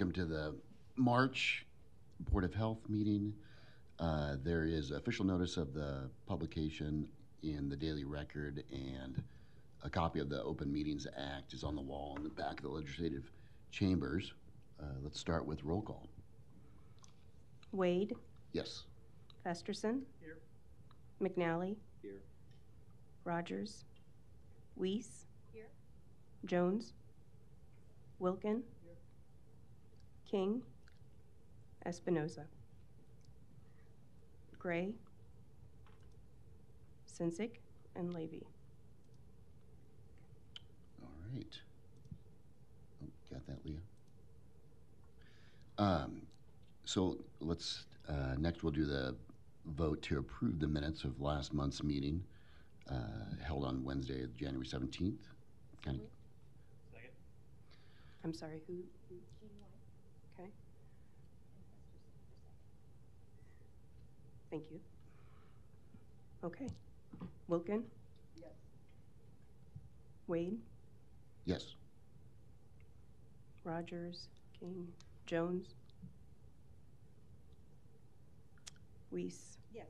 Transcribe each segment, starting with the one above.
everybody. Welcome to the March Board of Health meeting. Uh, There is official notice of the publication in the Daily Record, and a copy of the Open Meetings Act is on the wall in the back of the legislative chambers. Uh, Let's start with roll call. Wade, Yes. Festerson. Here. McNally. Here. Rogers. Weiss. Here. Jones. Wilkin. Here. King. Espinoza. Gray. Sensick and Levy. All right. Oh, Got that, Leah? Um, So let's, uh, next we'll do the vote to approve the minutes of last month's meeting uh, held on Wednesday, January 17th. Kind of, Second? I'm sorry, who? Jean White. Okay, and Festerson for second. Thank you. Okay. Wilkin. Yes. Wade. yes. Rogers. King. Jones. Weiss. Yes.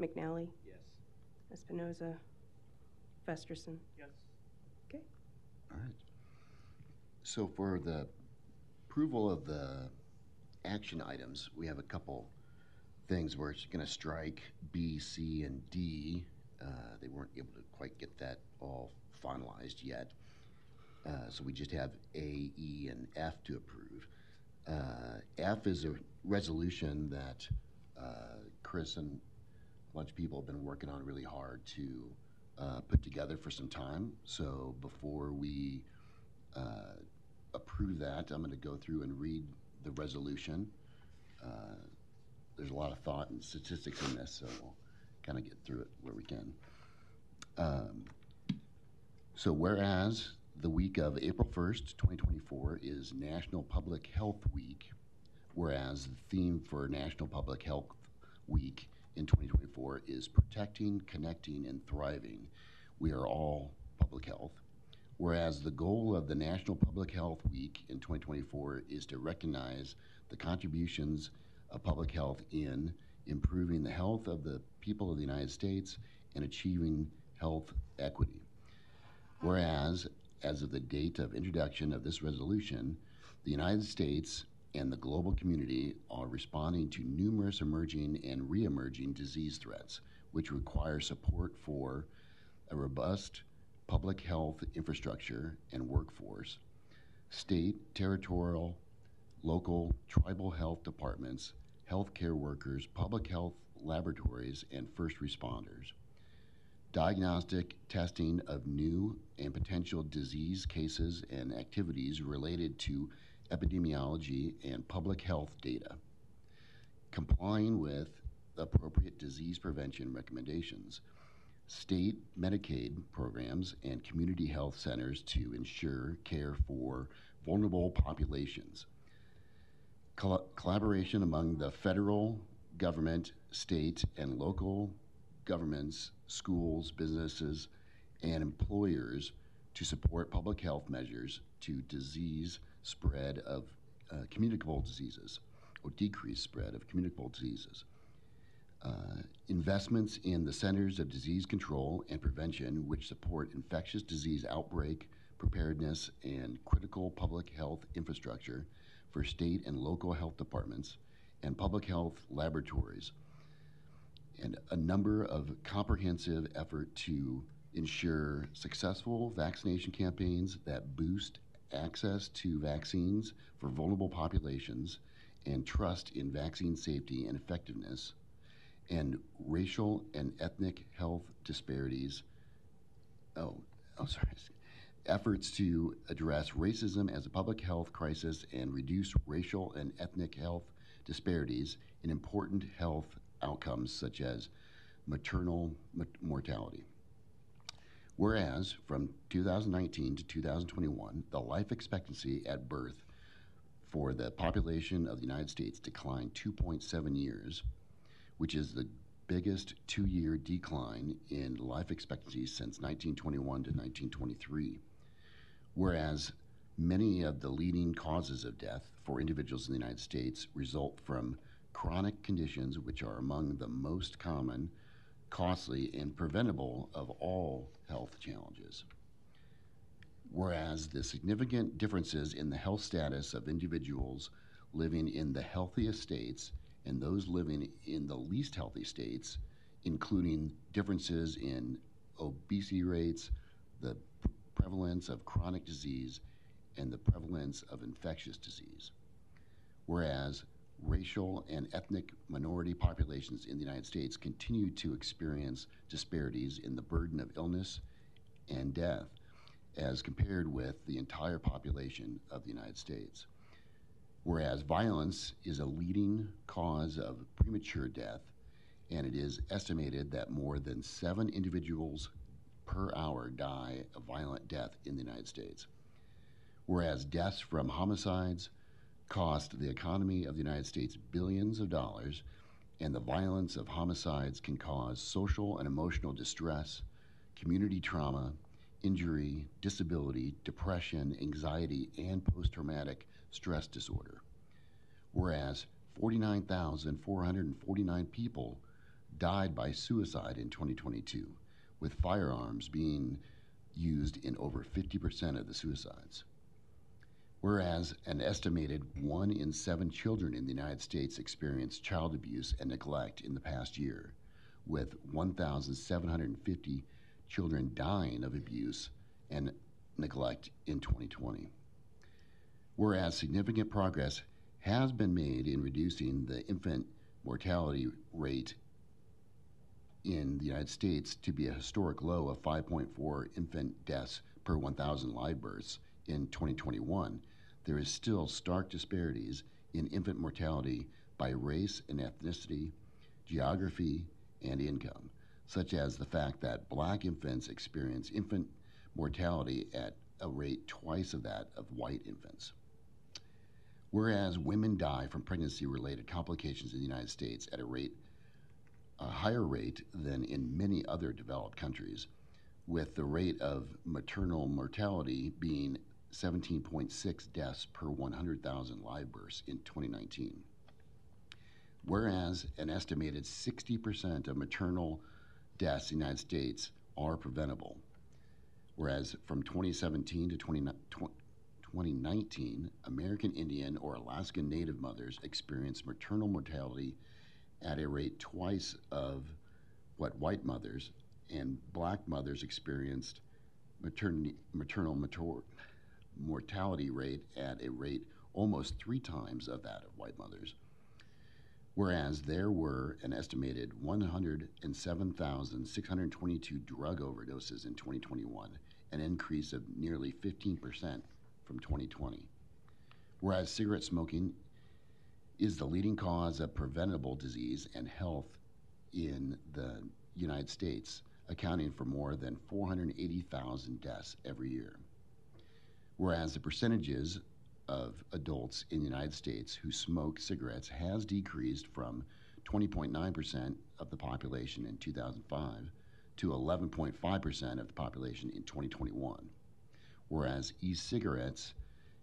McNally. Yes. Espinoza. Festerson. Yes. Okay. All right. So for the approval of the action items, we have a couple things where it's going to strike B, C, and D. Uh, They weren't able to quite get that all finalized yet. Uh, So we just have A, E, and F to approve. Uh, F is a resolution that uh, Chris and a bunch of people have been working on really hard to uh, put together for some time. So before we uh, approve that, I'm going to go through and read the resolution. Uh, There's a lot of thought and statistics in this, so we'll kind of get through it where we can. Um, So whereas the week of April 1st, 2024 is National Public Health Week, whereas the theme for National Public Health Week in 2024 is protecting, connecting, and thriving. We are all public health. Whereas the goal of the National Public Health Week in 2024 is to recognize the contributions public health in improving the health of the people of the United States and achieving health equity. Whereas, as of the date of introduction of this resolution, the United States and the global community are responding to numerous emerging and re-emerging disease threats, which require support for a robust public health infrastructure and workforce, state, territorial, local, tribal health departments, healthcare workers, public health laboratories, and first responders. Diagnostic testing of new and potential disease cases and activities related to epidemiology and public health data. Complying with appropriate disease prevention recommendations. State Medicaid programs and community health centers to ensure care for vulnerable populations. Col- collaboration among the federal government, state, and local governments, schools, businesses, and employers to support public health measures to disease spread of uh, communicable diseases or decrease spread of communicable diseases. Uh, investments in the Centers of Disease Control and Prevention, which support infectious disease outbreak preparedness and critical public health infrastructure for state and local health departments and public health laboratories, and a number of comprehensive effort to ensure successful vaccination campaigns that boost access to vaccines for vulnerable populations and trust in vaccine safety and effectiveness, and racial and ethnic health disparities. Oh, oh, sorry. Efforts to address racism as a public health crisis and reduce racial and ethnic health disparities in important health outcomes such as maternal mortality. Whereas from 2019 to 2021, the life expectancy at birth for the population of the United States declined 2.7 years, which is the biggest two year decline in life expectancy since 1921 to 1923. Whereas Many of the leading causes of death for individuals in the United States result from chronic conditions, which are among the most common, costly, and preventable of all health challenges. Whereas the significant differences in the health status of individuals living in the healthiest states and those living in the least healthy states, including differences in obesity rates, the prevalence of chronic disease, and the prevalence of infectious disease. Whereas racial and ethnic minority populations in the United States continue to experience disparities in the burden of illness and death as compared with the entire population of the United States. Whereas violence is a leading cause of premature death, and it is estimated that more than seven individuals per hour die a violent death in the United States. Whereas deaths from homicides cost the economy of the United States billions of dollars, and the violence of homicides can cause social and emotional distress, community trauma, injury, disability, depression, anxiety, and post traumatic stress disorder. Whereas 49,449 people died by suicide in 2022, with firearms being used in over 50% of the suicides. Whereas an estimated one in seven children in the United States experienced child abuse and neglect in the past year, with 1,750 children dying of abuse and neglect in 2020. Whereas significant progress has been made in reducing the infant mortality rate in the United States to be a historic low of 5.4 infant deaths per 1,000 live births in 2021, there is still stark disparities in infant mortality by race and ethnicity, geography, and income, such as the fact that black infants experience infant mortality at a rate twice of that of white infants. Whereas women die from pregnancy related complications in the United States at a rate a higher rate than in many other developed countries, with the rate of maternal mortality being 17.6 deaths per 100,000 live births in 2019. Whereas an estimated 60% of maternal deaths in the United States are preventable. Whereas from 2017 to 20, 2019, American Indian or Alaskan Native mothers experienced maternal mortality at a rate twice of what white mothers and black mothers experienced maternity, maternal mortality rate at a rate almost three times of that of white mothers. Whereas there were an estimated 107,622 drug overdoses in 2021, an increase of nearly 15% from 2020. Whereas cigarette smoking is the leading cause of preventable disease and health in the United States, accounting for more than 480,000 deaths every year. Whereas the percentages of adults in the United States who smoke cigarettes has decreased from 20.9% of the population in 2005 to 11.5% of the population in 2021. Whereas e cigarettes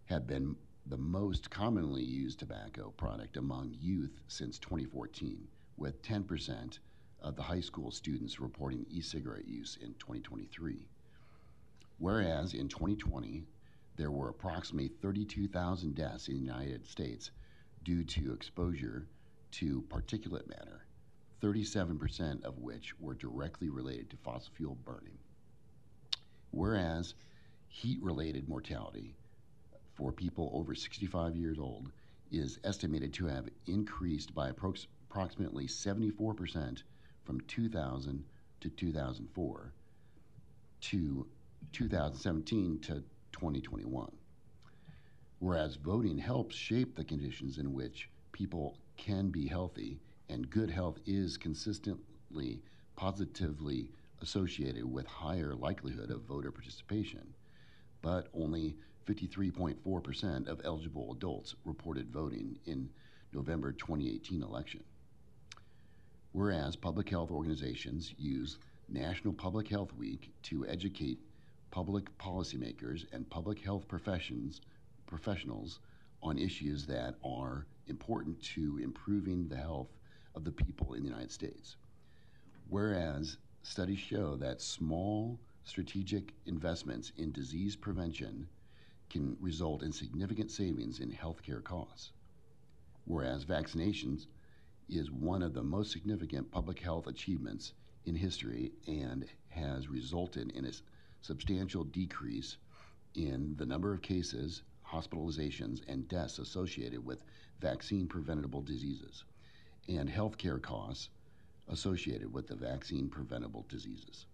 have been the most commonly used tobacco product among youth since 2014, with 10% of the high school students reporting e cigarette use in 2023. Whereas in 2020, there were approximately 32,000 deaths in the United States due to exposure to particulate matter, 37% of which were directly related to fossil fuel burning. Whereas heat related mortality for people over 65 years old is estimated to have increased by approx- approximately 74% from 2000 to 2004 to 2017 to 2021. Whereas voting helps shape the conditions in which people can be healthy, and good health is consistently positively associated with higher likelihood of voter participation, but only 53.4% of eligible adults reported voting in November 2018 election. Whereas public health organizations use National Public Health Week to educate public policymakers and public health professions, professionals on issues that are important to improving the health of the people in the United States. Whereas studies show that small strategic investments in disease prevention can result in significant savings in healthcare costs. Whereas vaccinations is one of the most significant public health achievements in history and has resulted in a substantial decrease in the number of cases, hospitalizations, and deaths associated with vaccine preventable diseases and healthcare costs associated with the vaccine preventable diseases.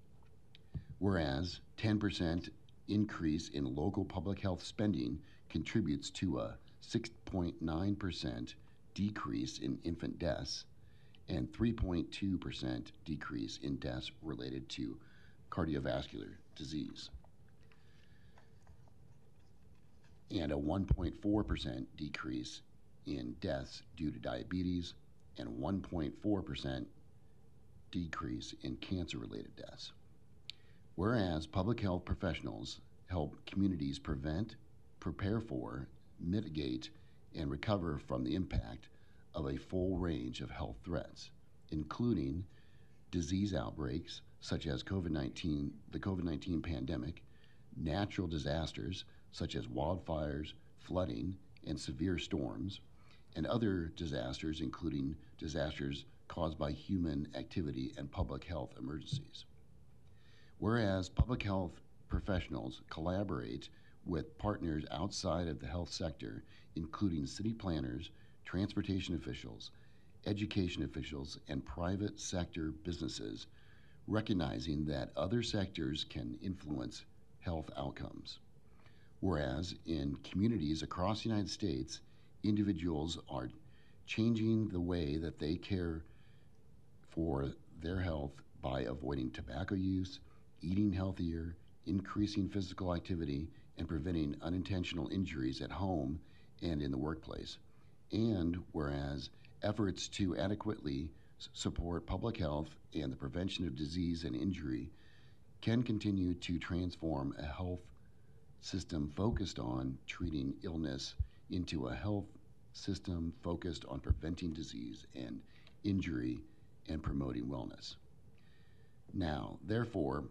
Whereas 10% increase in local public health spending contributes to a 6.9% decrease in infant deaths and 3.2% decrease in deaths related to cardiovascular disease. And a 1.4% decrease in deaths due to diabetes and 1.4% decrease in cancer related deaths. Whereas public health professionals help communities prevent, prepare for, mitigate, and recover from the impact of a full range of health threats, including disease outbreaks such as COVID 19, the COVID 19 pandemic, natural disasters such as wildfires, flooding, and severe storms, and other disasters, including disasters caused by human activity and public health emergencies. Whereas public health professionals collaborate with partners outside of the health sector, including city planners, transportation officials, education officials, and private sector businesses, recognizing that other sectors can influence health outcomes. Whereas in communities across the United States, individuals are changing the way that they care for their health by avoiding tobacco use, eating healthier, increasing physical activity, and preventing unintentional injuries at home and in the workplace. And whereas efforts to adequately support public health and the prevention of disease and injury can continue to transform a health system focused on treating illness into a health system focused on preventing disease and injury and promoting wellness. Now, therefore,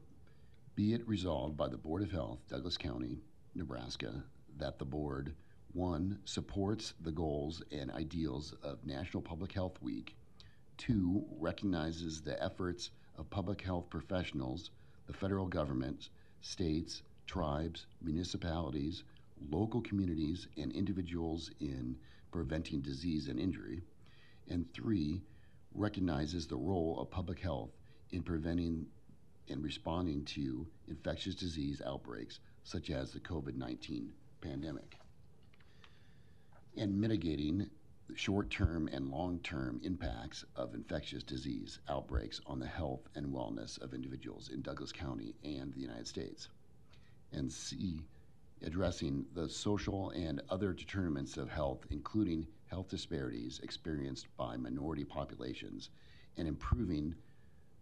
be it resolved by the Board of Health, Douglas County, Nebraska, that the board, one, supports the goals and ideals of National Public Health Week, two, recognizes the efforts of public health professionals, the federal government, states, tribes, municipalities, local communities, and individuals in preventing disease and injury, and three, recognizes the role of public health in preventing and responding to infectious disease outbreaks such as the COVID 19 pandemic, and mitigating the short term and long term impacts of infectious disease outbreaks on the health and wellness of individuals in Douglas County and the United States. And C, addressing the social and other determinants of health, including health disparities experienced by minority populations, and improving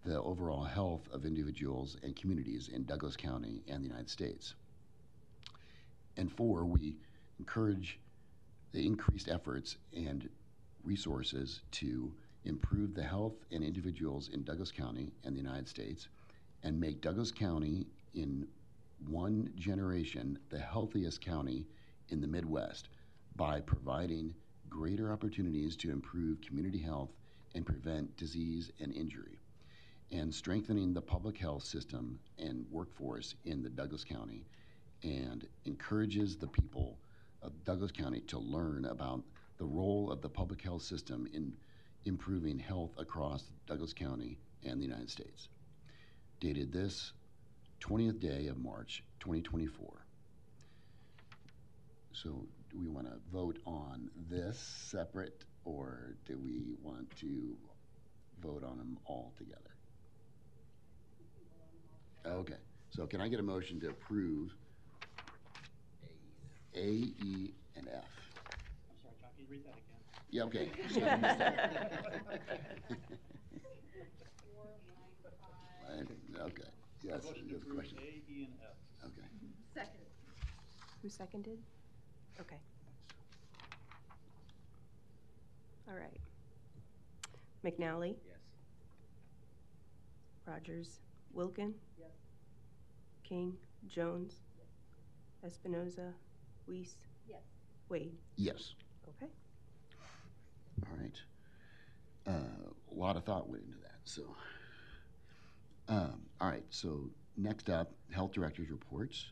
the overall health of individuals and communities in Douglas County and the United States. And four, we encourage the increased efforts and resources to improve the health and individuals in Douglas County and the United States and make Douglas County in one generation the healthiest county in the Midwest by providing greater opportunities to improve community health and prevent disease and injury, and strengthening the public health system and workforce in the Douglas County, and encourages the people of Douglas County to learn about the role of the public health system in improving health across Douglas County and the United States. Dated this 20th day of March 2024. So, do we want to vote on this separate, or do we want to vote on them all together? Okay, so can I get a motion to approve A, E, and F? I'm sorry, John, can you read that again? Yeah, okay. Just gotta miss that. Four, nine, five. Right, Okay, yes, Motion to have a approve question. A, E, and F. Okay. Who seconded? Okay. All right. McNally, Yes. Rogers, Wilkin. Yes. King, Jones. Espinoza, Weiss, Yes. Wade. Yes. Okay. All right. Uh, a lot of thought went into that. So, um, all right. So next up, health director's reports.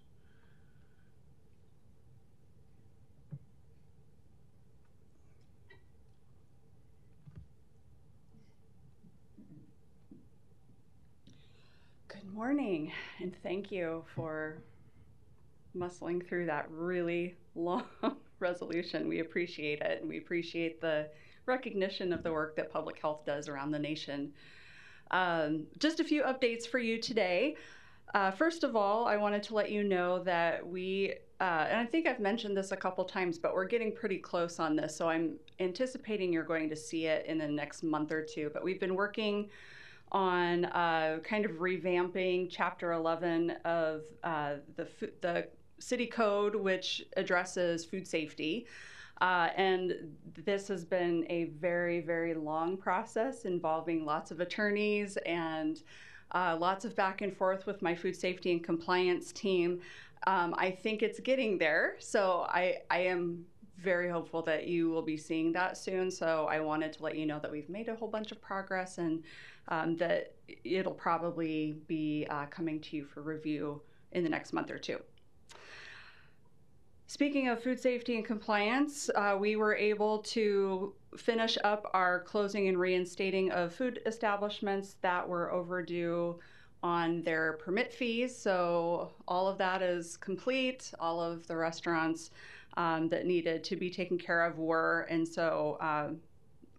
Good morning, and thank you for muscling through that really long resolution. We appreciate it, and we appreciate the recognition of the work that public health does around the nation. Um, just a few updates for you today. Uh, first of all, I wanted to let you know that we, uh, and I think I've mentioned this a couple times, but we're getting pretty close on this. So I'm anticipating you're going to see it in the next month or two. But we've been working on uh, kind of revamping Chapter 11 of uh, the the city code, which addresses food safety. Uh, and this has been a very, very long process involving lots of attorneys and uh, lots of back and forth with my food safety and compliance team. Um, I think it's getting there. So I, I am very hopeful that you will be seeing that soon. So I wanted to let you know that we've made a whole bunch of progress and um, that it'll probably be uh, coming to you for review in the next month or two. Speaking of food safety and compliance, uh, we were able to finish up our closing and reinstating of food establishments that were overdue on their permit fees. So all of that is complete. All of the restaurants um, that needed to be taken care of were, and so um,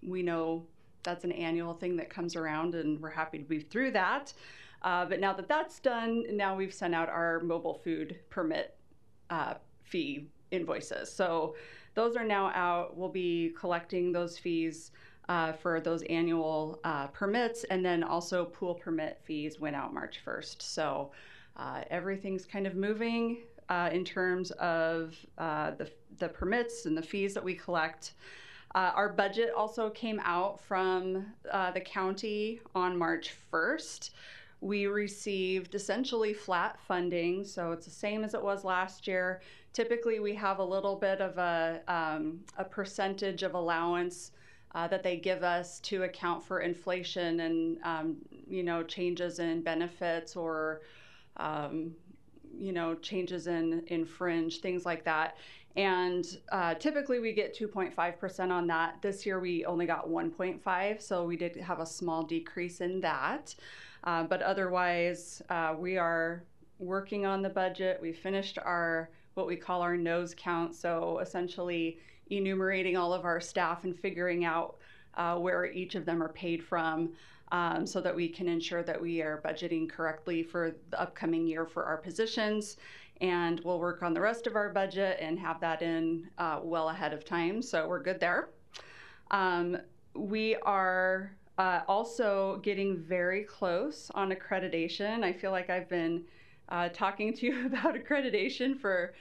we know that's an annual thing that comes around, and we're happy to be through that. Uh, but now that that's done, now we've sent out our mobile food permit uh, fee invoices. So those are now out. We'll be collecting those fees uh, for those annual uh, permits, and then also pool permit fees went out March 1st. So uh, everything's kind of moving uh, in terms of uh, the, the permits and the fees that we collect. Uh, our budget also came out from uh, the county on March 1st. We received essentially flat funding, so it's the same as it was last year. Typically, we have a little bit of a, um, a percentage of allowance uh, that they give us to account for inflation and um, you know changes in benefits or um, you know changes in in fringe things like that. And uh, typically we get 2.5% on that. This year we only got 1.5 so we did have a small decrease in that. Uh, but otherwise uh, we are working on the budget. We finished our what we call our nose count so essentially enumerating all of our staff and figuring out uh, where each of them are paid from um, so that we can ensure that we are budgeting correctly for the upcoming year for our positions. And we'll work on the rest of our budget and have that in uh, well ahead of time. So we're good there. Um, we are uh, also getting very close on accreditation. I feel like I've been uh, talking to you about accreditation for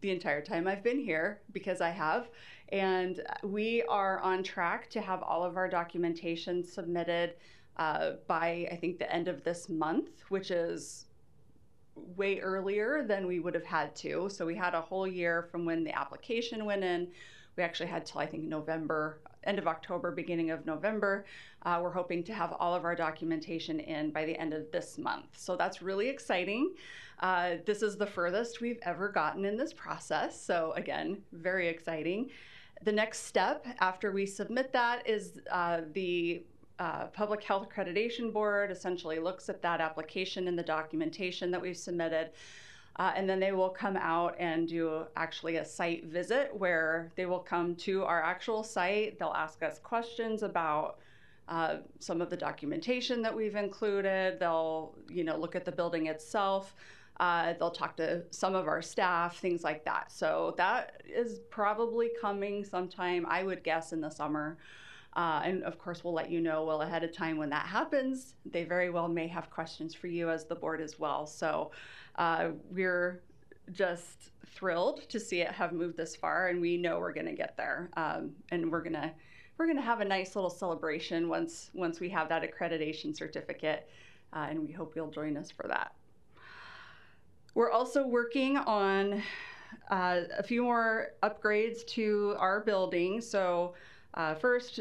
the entire time I've been here because I have. And we are on track to have all of our documentation submitted uh, by, I think, the end of this month, which is way earlier than we would have had to. So we had a whole year from when the application went in. We actually had till, I think, November, end of October, beginning of November. Uh, we're hoping to have all of our documentation in by the end of this month. So that's really exciting. Uh, this is the furthest we've ever gotten in this process. So, again, very exciting. The next step after we submit that is uh, the Public Health Accreditation Board essentially looks at that application and the documentation that we've submitted. Uh, and then they will come out and do actually a site visit where they will come to our actual site. They'll ask us questions about uh, some of the documentation that we've included. They'll, you know, look at the building itself. Uh, they'll talk to some of our staff, things like that. So that is probably coming sometime, I would guess, in the summer. Uh, and of course, we'll let you know well ahead of time when that happens. They very well may have questions for you as the board as well. So uh, we're just thrilled to see it have moved this far, and we know we're going to get there. Um, and we're gonna we're gonna have a nice little celebration once once we have that accreditation certificate, uh, and we hope you'll join us for that. We're also working on uh, a few more upgrades to our building. So uh, first,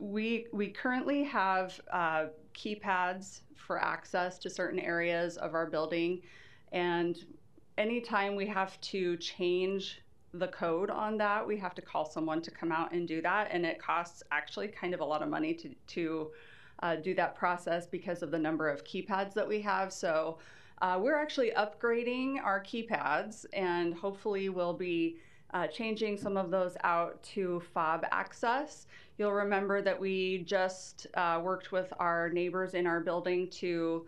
we we currently have uh, keypads for access to certain areas of our building, and anytime we have to change the code on that, we have to call someone to come out and do that, and it costs actually kind of a lot of money to to uh, do that process because of the number of keypads that we have. So. Uh, we're actually upgrading our keypads and hopefully we'll be uh, changing some of those out to fob access. You'll remember that we just uh, worked with our neighbors in our building to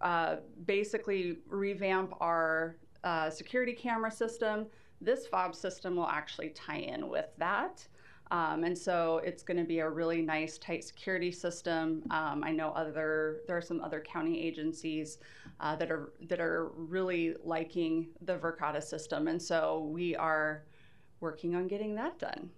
uh, basically revamp our uh, security camera system. This fob system will actually tie in with that. Um, and so it's going to be a really nice, tight security system. Um, I know other there are some other county agencies uh, that are that are really liking the Verkada system, and so we are working on getting that done.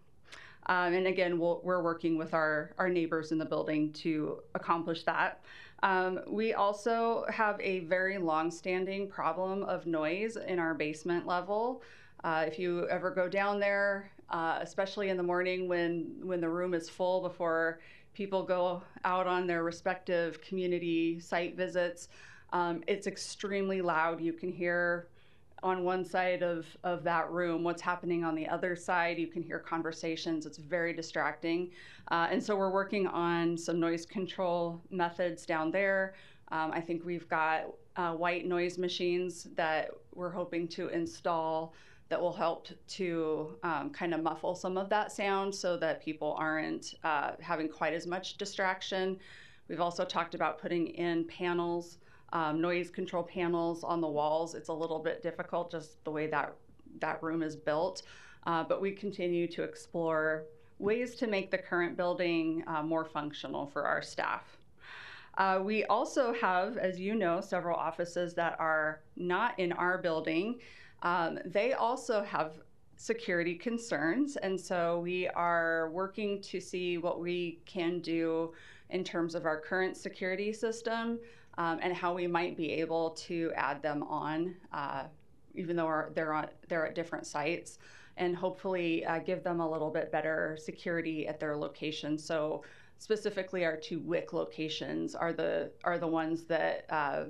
Um, and again, we we are working with our our neighbors in the building to accomplish that. Um, we also have a very long-standing problem of noise in our basement level. Uh, if you ever go down there, uh, especially in the morning when when the room is full before people go out on their respective community site visits, um, it's extremely loud. You can hear on one side of, of that room what's happening on the other side. You can hear conversations. It's very distracting. Uh, and so we're working on some noise control methods down there. Um, I think we've got uh, white noise machines that we're hoping to install that will help to um, kind of muffle some of that sound so that people aren't uh, having quite as much distraction. We've also talked about putting in panels, um, noise control panels on the walls. It's a little bit difficult just the way that that room is built, uh, but we continue to explore ways to make the current building uh, more functional for our staff. Uh, we also have, as you know, several offices that are not in our building. Um, they also have security concerns, and so we are working to see what we can do in terms of our current security system um, and how we might be able to add them on, uh, even though they're on they're at different sites, and hopefully uh, give them a little bit better security at their location. So specifically, our two WIC locations are the are the ones that uh,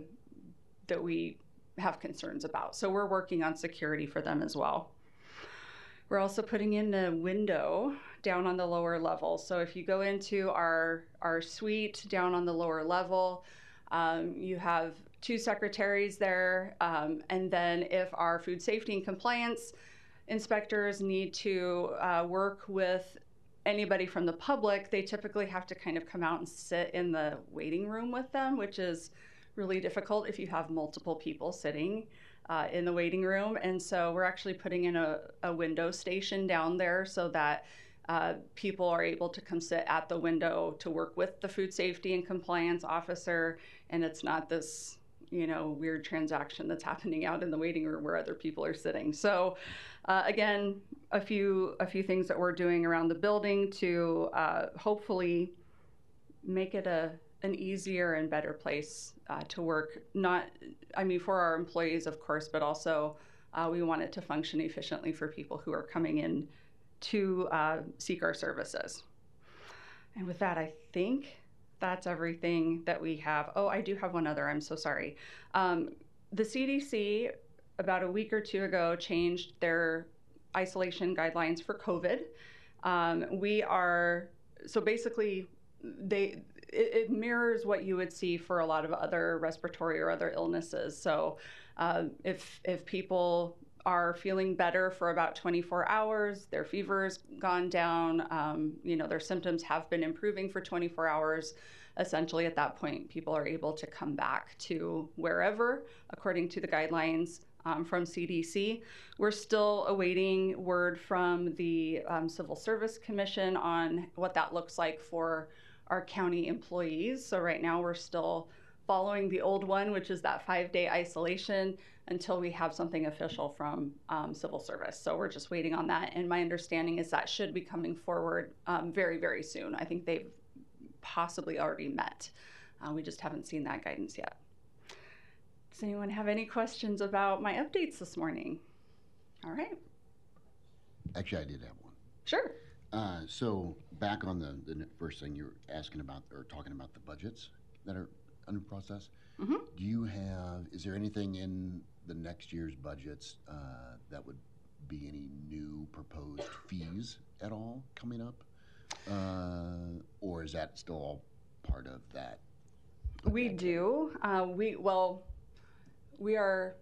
that we have concerns about. So we're working on security for them as well. We're also putting in a window down on the lower level. So if you go into our, our suite down on the lower level, um, you have two secretaries there. Um, and then if our food safety and compliance inspectors need to uh, work with anybody from the public, they typically have to kind of come out and sit in the waiting room with them, which is really difficult if you have multiple people sitting uh, in the waiting room. And so we're actually putting in a, a window station down there so that uh, people are able to come sit at the window to work with the food safety and compliance officer. And it's not this, you know, weird transaction that's happening out in the waiting room where other people are sitting. So, uh, again, a few a few things that we're doing around the building to uh, hopefully make it a an easier and better place uh, to work. Not, I mean, for our employees, of course, but also uh, we want it to function efficiently for people who are coming in to uh, seek our services. And with that, I think that's everything that we have. Oh, I do have one other. I'm so sorry. Um, the CDC, about a week or two ago, changed their isolation guidelines for COVID. Um, we are, so basically, they it, it, mirrors what you would see for a lot of other respiratory or other illnesses. So, uh, if if people are feeling better for about 24 hours, their fever's gone down, um, you know, their symptoms have been improving for 24 hours. Essentially, at that point, people are able to come back to wherever, according to the guidelines um, from CDC. We're still awaiting word from the um, Civil Service Commission on what that looks like for our county employees. So right now we're still following the old one, which is that five day isolation until we have something official from um, civil service. So we're just waiting on that. And my understanding is that should be coming forward um, very, very soon. I think they've possibly already met. Uh, we just haven't seen that guidance yet. Does anyone have any questions about my updates this morning? All right, Actually, I did have one. sure. Uh, so back on the, the first thing you were asking about or talking about the budgets that are under process. Mhm. Do you have, is there anything in the next year's budgets uh, that would be any new proposed fees at all coming up? Uh, or is that still all part of that? We do. Uh, we well, we are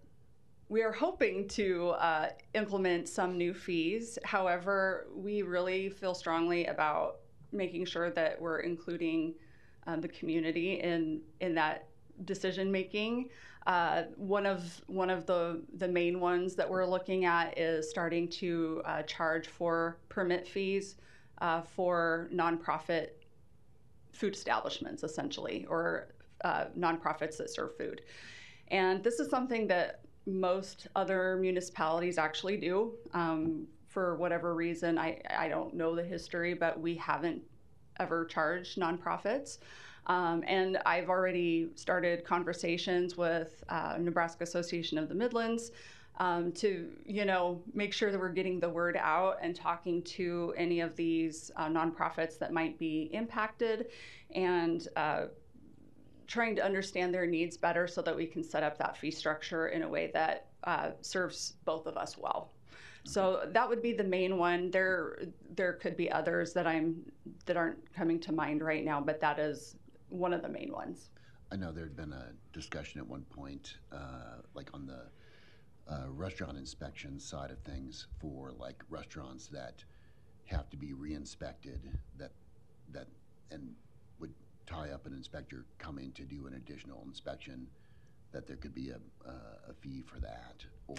we are hoping to uh, implement some new fees. However, we really feel strongly about making sure that we're including um, the community in in that decision making. Uh, one of one of the the main ones that we're looking at is starting to uh, charge for permit fees uh, for nonprofit food establishments, essentially, or uh, nonprofits that serve food. And this is something that most other municipalities actually do. Um, for whatever reason, I, I don't know the history, but we haven't ever charged nonprofits. Um, and I've already started conversations with uh, Nebraska Association of the Midlands um, to, you know, make sure that we're getting the word out and talking to any of these uh, nonprofits that might be impacted and uh, trying to understand their needs better so that we can set up that fee structure in a way that uh, serves both of us well. So that would be the main one. There, there could be others that I'm that aren't coming to mind right now, but that is one of the main ones. I know there'd been a discussion at one point, uh, like on the uh, restaurant inspection side of things for like restaurants that have to be re-inspected that that and would tie up an inspector coming to do an additional inspection that there could be a, a, a fee for that or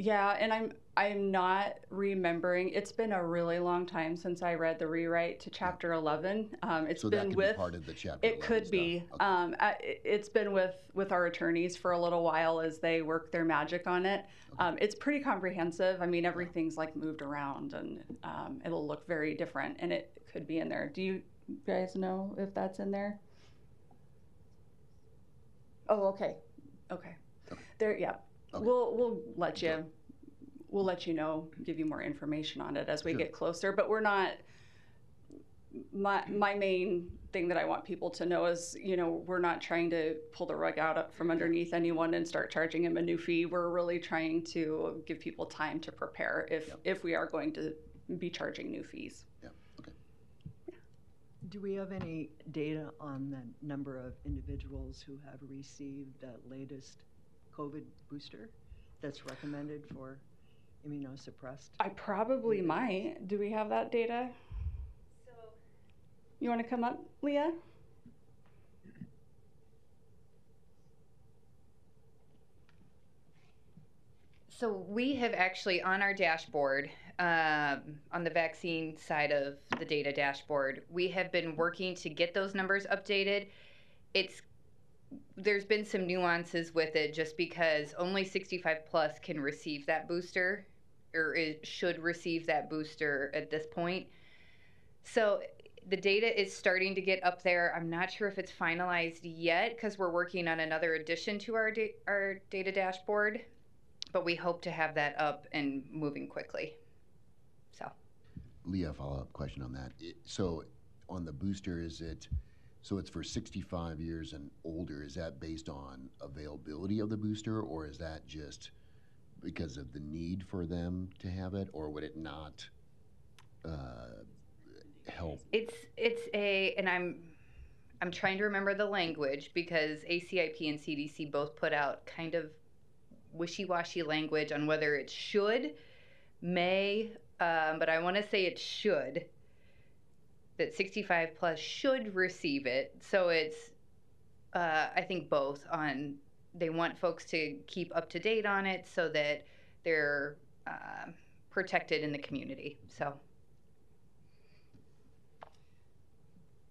Yeah, and I'm I'm not remembering. It's been a really long time since I read the rewrite to Chapter 11. Um, it's so been could with be part of the chapter It could stuff. be. Okay. Um, I- it- it's been with with our attorneys for a little while as they work their magic on it. Um, it's pretty comprehensive. I mean, everything's like moved around, and um, it'll look very different, and it could be in there. Do you guys know if that's in there? Oh, okay, okay. Okay. There, yeah. Okay. We'll we'll let you we'll let you know, give you more information on it as we Sure. get closer. But we're not. My my main thing that I want people to know is, you know, we're not trying to pull the rug out from underneath anyone and start charging them a new fee. We're really trying to give people time to prepare if Yep. if we are going to be charging new fees. yeah okay Do we have any data on the number of individuals who have received the latest COVID booster that's recommended for immunosuppressed? I probably might. Do we have that data? You want to come up, Leah? So we have actually on our dashboard, um, on the vaccine side of the data dashboard, we have been working to get those numbers updated. It's there's been some nuances with it just because only 65 plus can receive that booster or it should receive that booster at this point. So the data is starting to get up there. I'm not sure if it's finalized yet because we're working on another addition to our da- our data dashboard but we hope to have that up and moving quickly. So, leah follow-up question on that so on the booster is it so it's for 65 years and older is that based on availability of the booster or is that just because of the need for them to have it or would it not uh, help it's it's a and I'm I'm trying to remember the language because ACIP and CDC both put out kind of wishy-washy language on whether it should, may, um, but I want to say it should. That 65 plus should receive it. So it's, uh, I think both on. They want folks to keep up to date on it so that they're uh, protected in the community. So.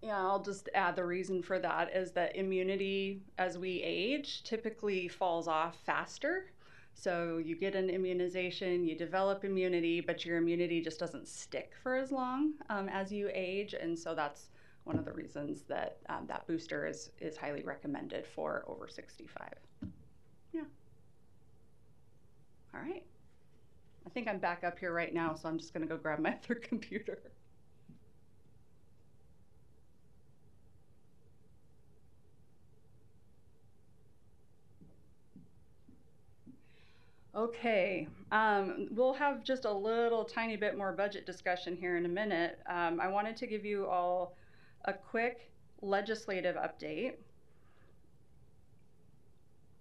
Yeah, I'll just add the reason for that is that immunity as we age typically falls off faster. So you get an immunization, you develop immunity, but your immunity just doesn't stick for as long um, as you age. And so that's one of the reasons that um, that booster is, is highly recommended for over 65. Yeah. All right. I think I'm back up here right now, so I'm just going to go grab my other computer. Okay, um, we'll have just a little tiny bit more budget discussion here in a minute. Um, I wanted to give you all a quick legislative update.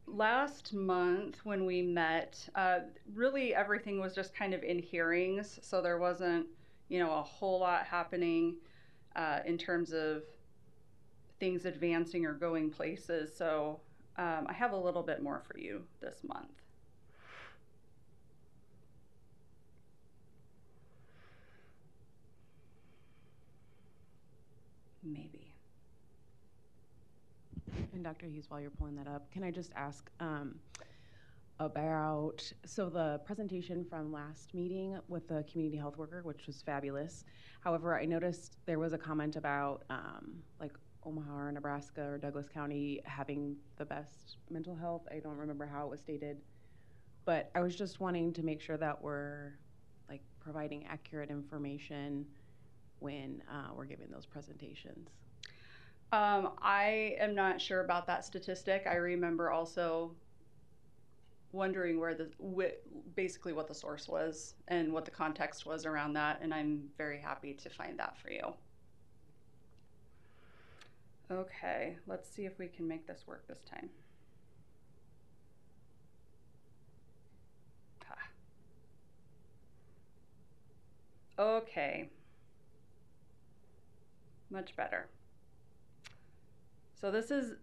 Last month, when we met, uh, really everything was just kind of in hearings, so there wasn't, you know, a whole lot happening uh, in terms of things advancing or going places. So um, I have a little bit more for you this month. Maybe. And Dr. Hughes, while you're pulling that up, can I just ask um, about so the presentation from last meeting with the community health worker, which was fabulous. However, I noticed there was a comment about um, like Omaha or Nebraska or Douglas County having the best mental health. I don't remember how it was stated, but I was just wanting to make sure that we're like providing accurate information when uh, we're giving those presentations. Um, I am not sure about that statistic. I remember also wondering where the wh- basically what the source was and what the context was around that, and I'm very happy to find that for you. Okay, let's see if we can make this work this time. Okay. Much better. So this is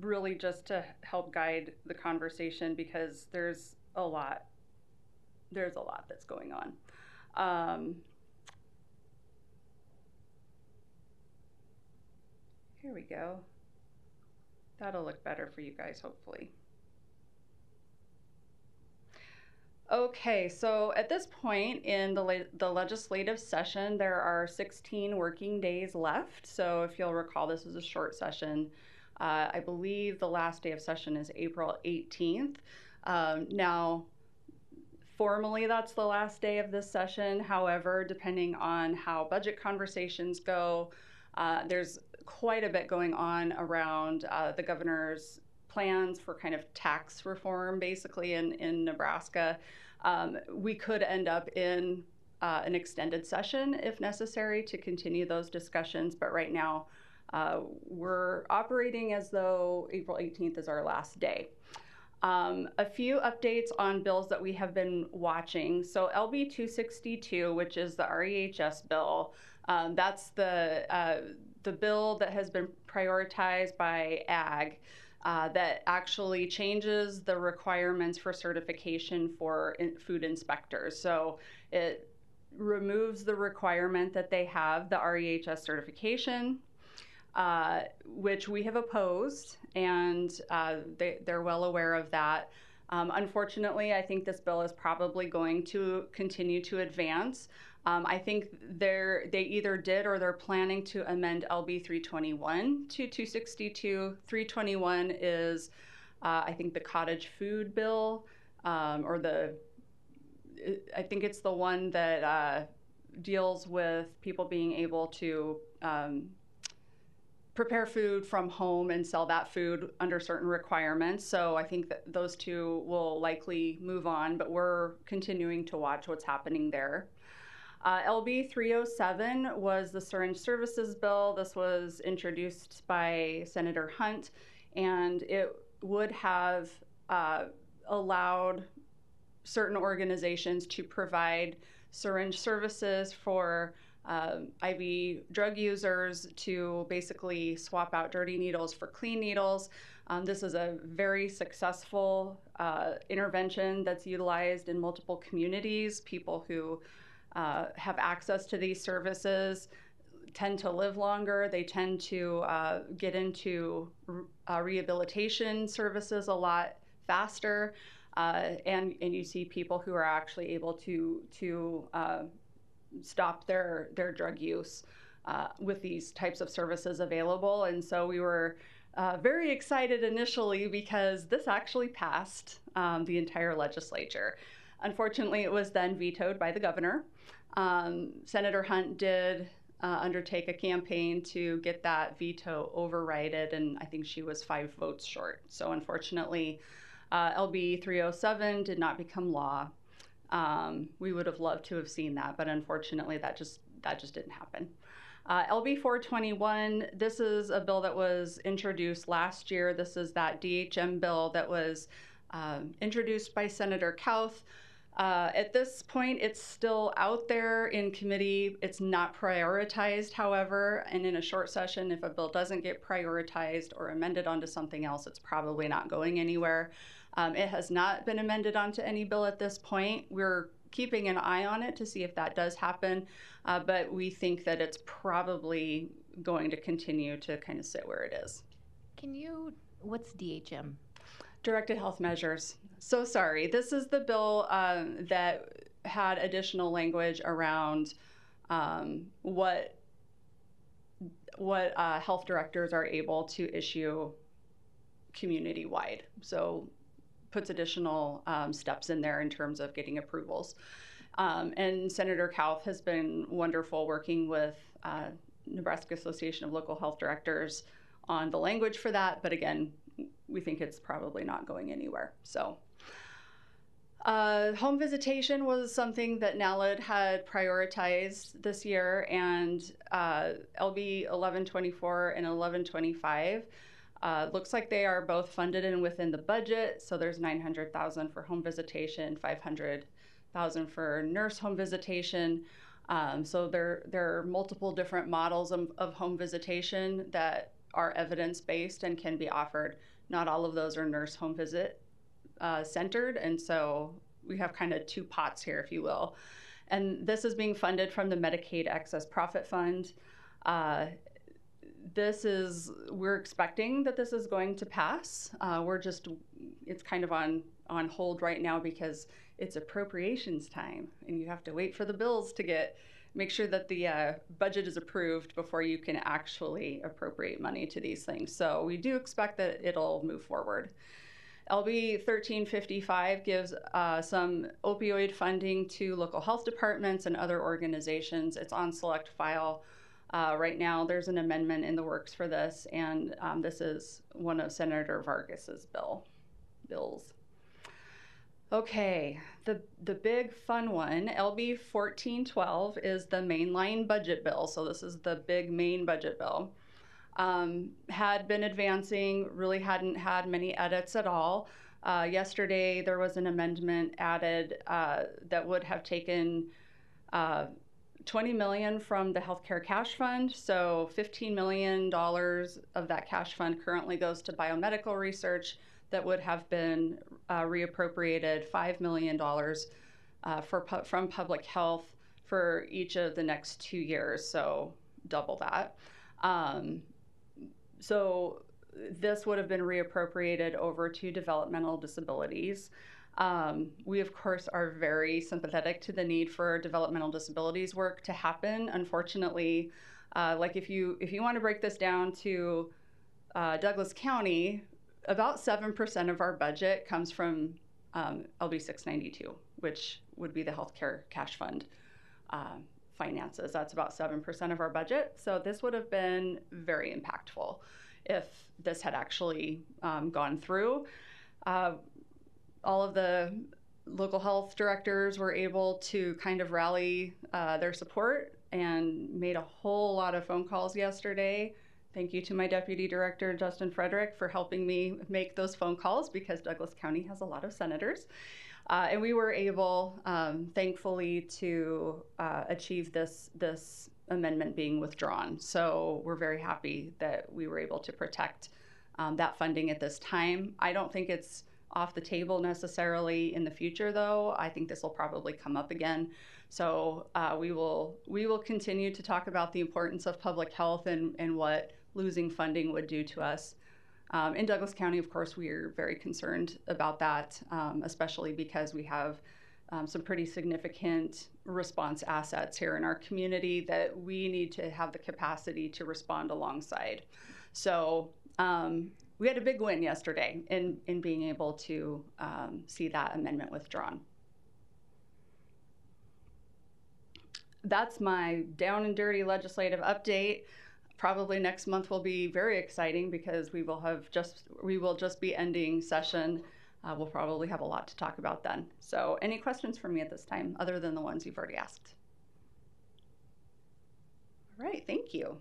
really just to help guide the conversation because there's a lot. There's a lot that's going on. Um, here we go. That'll look better for you guys, hopefully. Okay, so at this point in the, le- the legislative session, there are 16 working days left. So if you'll recall, this is a short session. Uh, I believe the last day of session is April 18th. Um, now, formally, that's the last day of this session. However, depending on how budget conversations go, uh, there's quite a bit going on around uh, the governor's plans for kind of tax reform, basically, in, in Nebraska. Um, we could end up in uh, an extended session if necessary to continue those discussions, but right now uh, we're operating as though April 18th is our last day. Um, a few updates on bills that we have been watching. So, LB 262, which is the REHS bill, um, that's the, uh, the bill that has been prioritized by AG uh, that actually changes the requirements for certification for in food inspectors. So it removes the requirement that they have the REHS certification, uh, which we have opposed, and uh, they, they're well aware of that. Um, unfortunately, I think this bill is probably going to continue to advance. Um, I think they're they either did or they're planning to amend LB 321 to 262. 321 is, uh, I think, the cottage food bill, um, or the, I think it's the one that uh, deals with people being able to um, prepare food from home and sell that food under certain requirements. So I think that those two will likely move on, but we're continuing to watch what's happening there. Uh, LB 307 was the syringe services bill. This was introduced by Senator Hunt, and it would have uh, allowed certain organizations to provide syringe services for um, IV drug users to basically swap out dirty needles for clean needles. Um, this is a very successful uh, intervention that's utilized in multiple communities. People who uh, have access to these services tend to live longer. They tend to uh, get into uh, rehabilitation services a lot faster. Uh, and, and you see people who are actually able to, to uh, stop their, their drug use uh, with these types of services available. And so we were very excited initially because this actually passed um, the entire legislature. Unfortunately, it was then vetoed by the governor. Um, Senator Hunt did uh, undertake a campaign to get that veto overrided, and I think she was five votes short. So, unfortunately, uh, LB 307 did not become law. Um, we would have loved to have seen that, but unfortunately, that just that just didn't happen. Uh, LB 421, this is a bill that was introduced last year. This is that DHM bill that was um, introduced by Senator Kauth. Uh, at this point, it's still out there in committee. It's not prioritized, however, and in a short session, if a bill doesn't get prioritized or amended onto something else, it's probably not going anywhere. Um, it has not been amended onto any bill at this point. We're keeping an eye on it to see if that does happen, uh, but we think that it's probably going to continue to kind of sit where it is. Can you, what's DHM? Directed health measures. So sorry. This is the bill um, that had additional language around um, what what uh, health directors are able to issue community wide. So puts additional um, steps in there in terms of getting approvals. Um, and Senator Kauth has been wonderful working with uh, Nebraska Association of Local Health Directors on the language for that. But again, we think it's probably not going anywhere. So. Uh, home visitation was something that NALHD had prioritized this year, and uh, LB 1124 and 1125 uh, looks like they are both funded and within the budget. So there's 900,000 for home visitation, 500,000 for nurse home visitation. Um, so there there are multiple different models of, of home visitation that are evidence based and can be offered. Not all of those are nurse home visit uh, centered, and so we have kind of two pots here, if you will. And this is being funded from the Medicaid Excess Profit Fund. Uh, this is we're expecting that this is going to pass. Uh, we're just it's kind of on on hold right now because it's appropriations time, and you have to wait for the bills to get make sure that the uh, budget is approved before you can actually appropriate money to these things. So we do expect that it'll move forward. LB 1355 gives uh, some opioid funding to local health departments and other organizations. It's on select file. Uh, right now, there's an amendment in the works for this, and um, this is one of Senator Vargas's bill bills. Okay, the the big fun one, LB 1412, is the mainline budget bill. So this is the big main budget bill. Um, had been advancing, really hadn't had many edits at all. Uh, yesterday, there was an amendment added uh, that would have taken uh, 20 million from the healthcare cash fund. So 15 million dollars of that cash fund currently goes to biomedical research that would have been uh, reappropriated $5 million uh, for, from public health for each of the next two years, so double that. Um, so this would have been reappropriated over to developmental disabilities. Um, we, of course, are very sympathetic to the need for developmental disabilities work to happen. Unfortunately, uh, like if you if you want to break this down to uh, Douglas County, about seven percent of our budget comes from um, LB 692, which would be the healthcare cash fund uh, finances. That's about seven percent of our budget. So this would have been very impactful if this had actually um, gone through. Uh, all of the local health directors were able to kind of rally uh, their support and made a whole lot of phone calls yesterday. Thank you to my deputy director, Justin Frederick, for helping me make those phone calls because Douglas County has a lot of senators. Uh, and we were able, um, thankfully, to uh, achieve this, this amendment being withdrawn. So we're very happy that we were able to protect um, that funding at this time. I don't think it's off the table necessarily in the future, though. I think this will probably come up again. So uh, we will we will continue to talk about the importance of public health and, and what losing funding would do to us. Um, in Douglas County, of course, we are very concerned about that, um, especially because we have um, some pretty significant response assets here in our community that we need to have the capacity to respond alongside. So um, we had a big win yesterday in, in being able to um, see that amendment withdrawn. That's my down and dirty legislative update. Probably next month will be very exciting because we will have just we will just be ending session. Uh, we'll probably have a lot to talk about then. So, any questions for me at this time, other than the ones you've already asked? All right, thank you.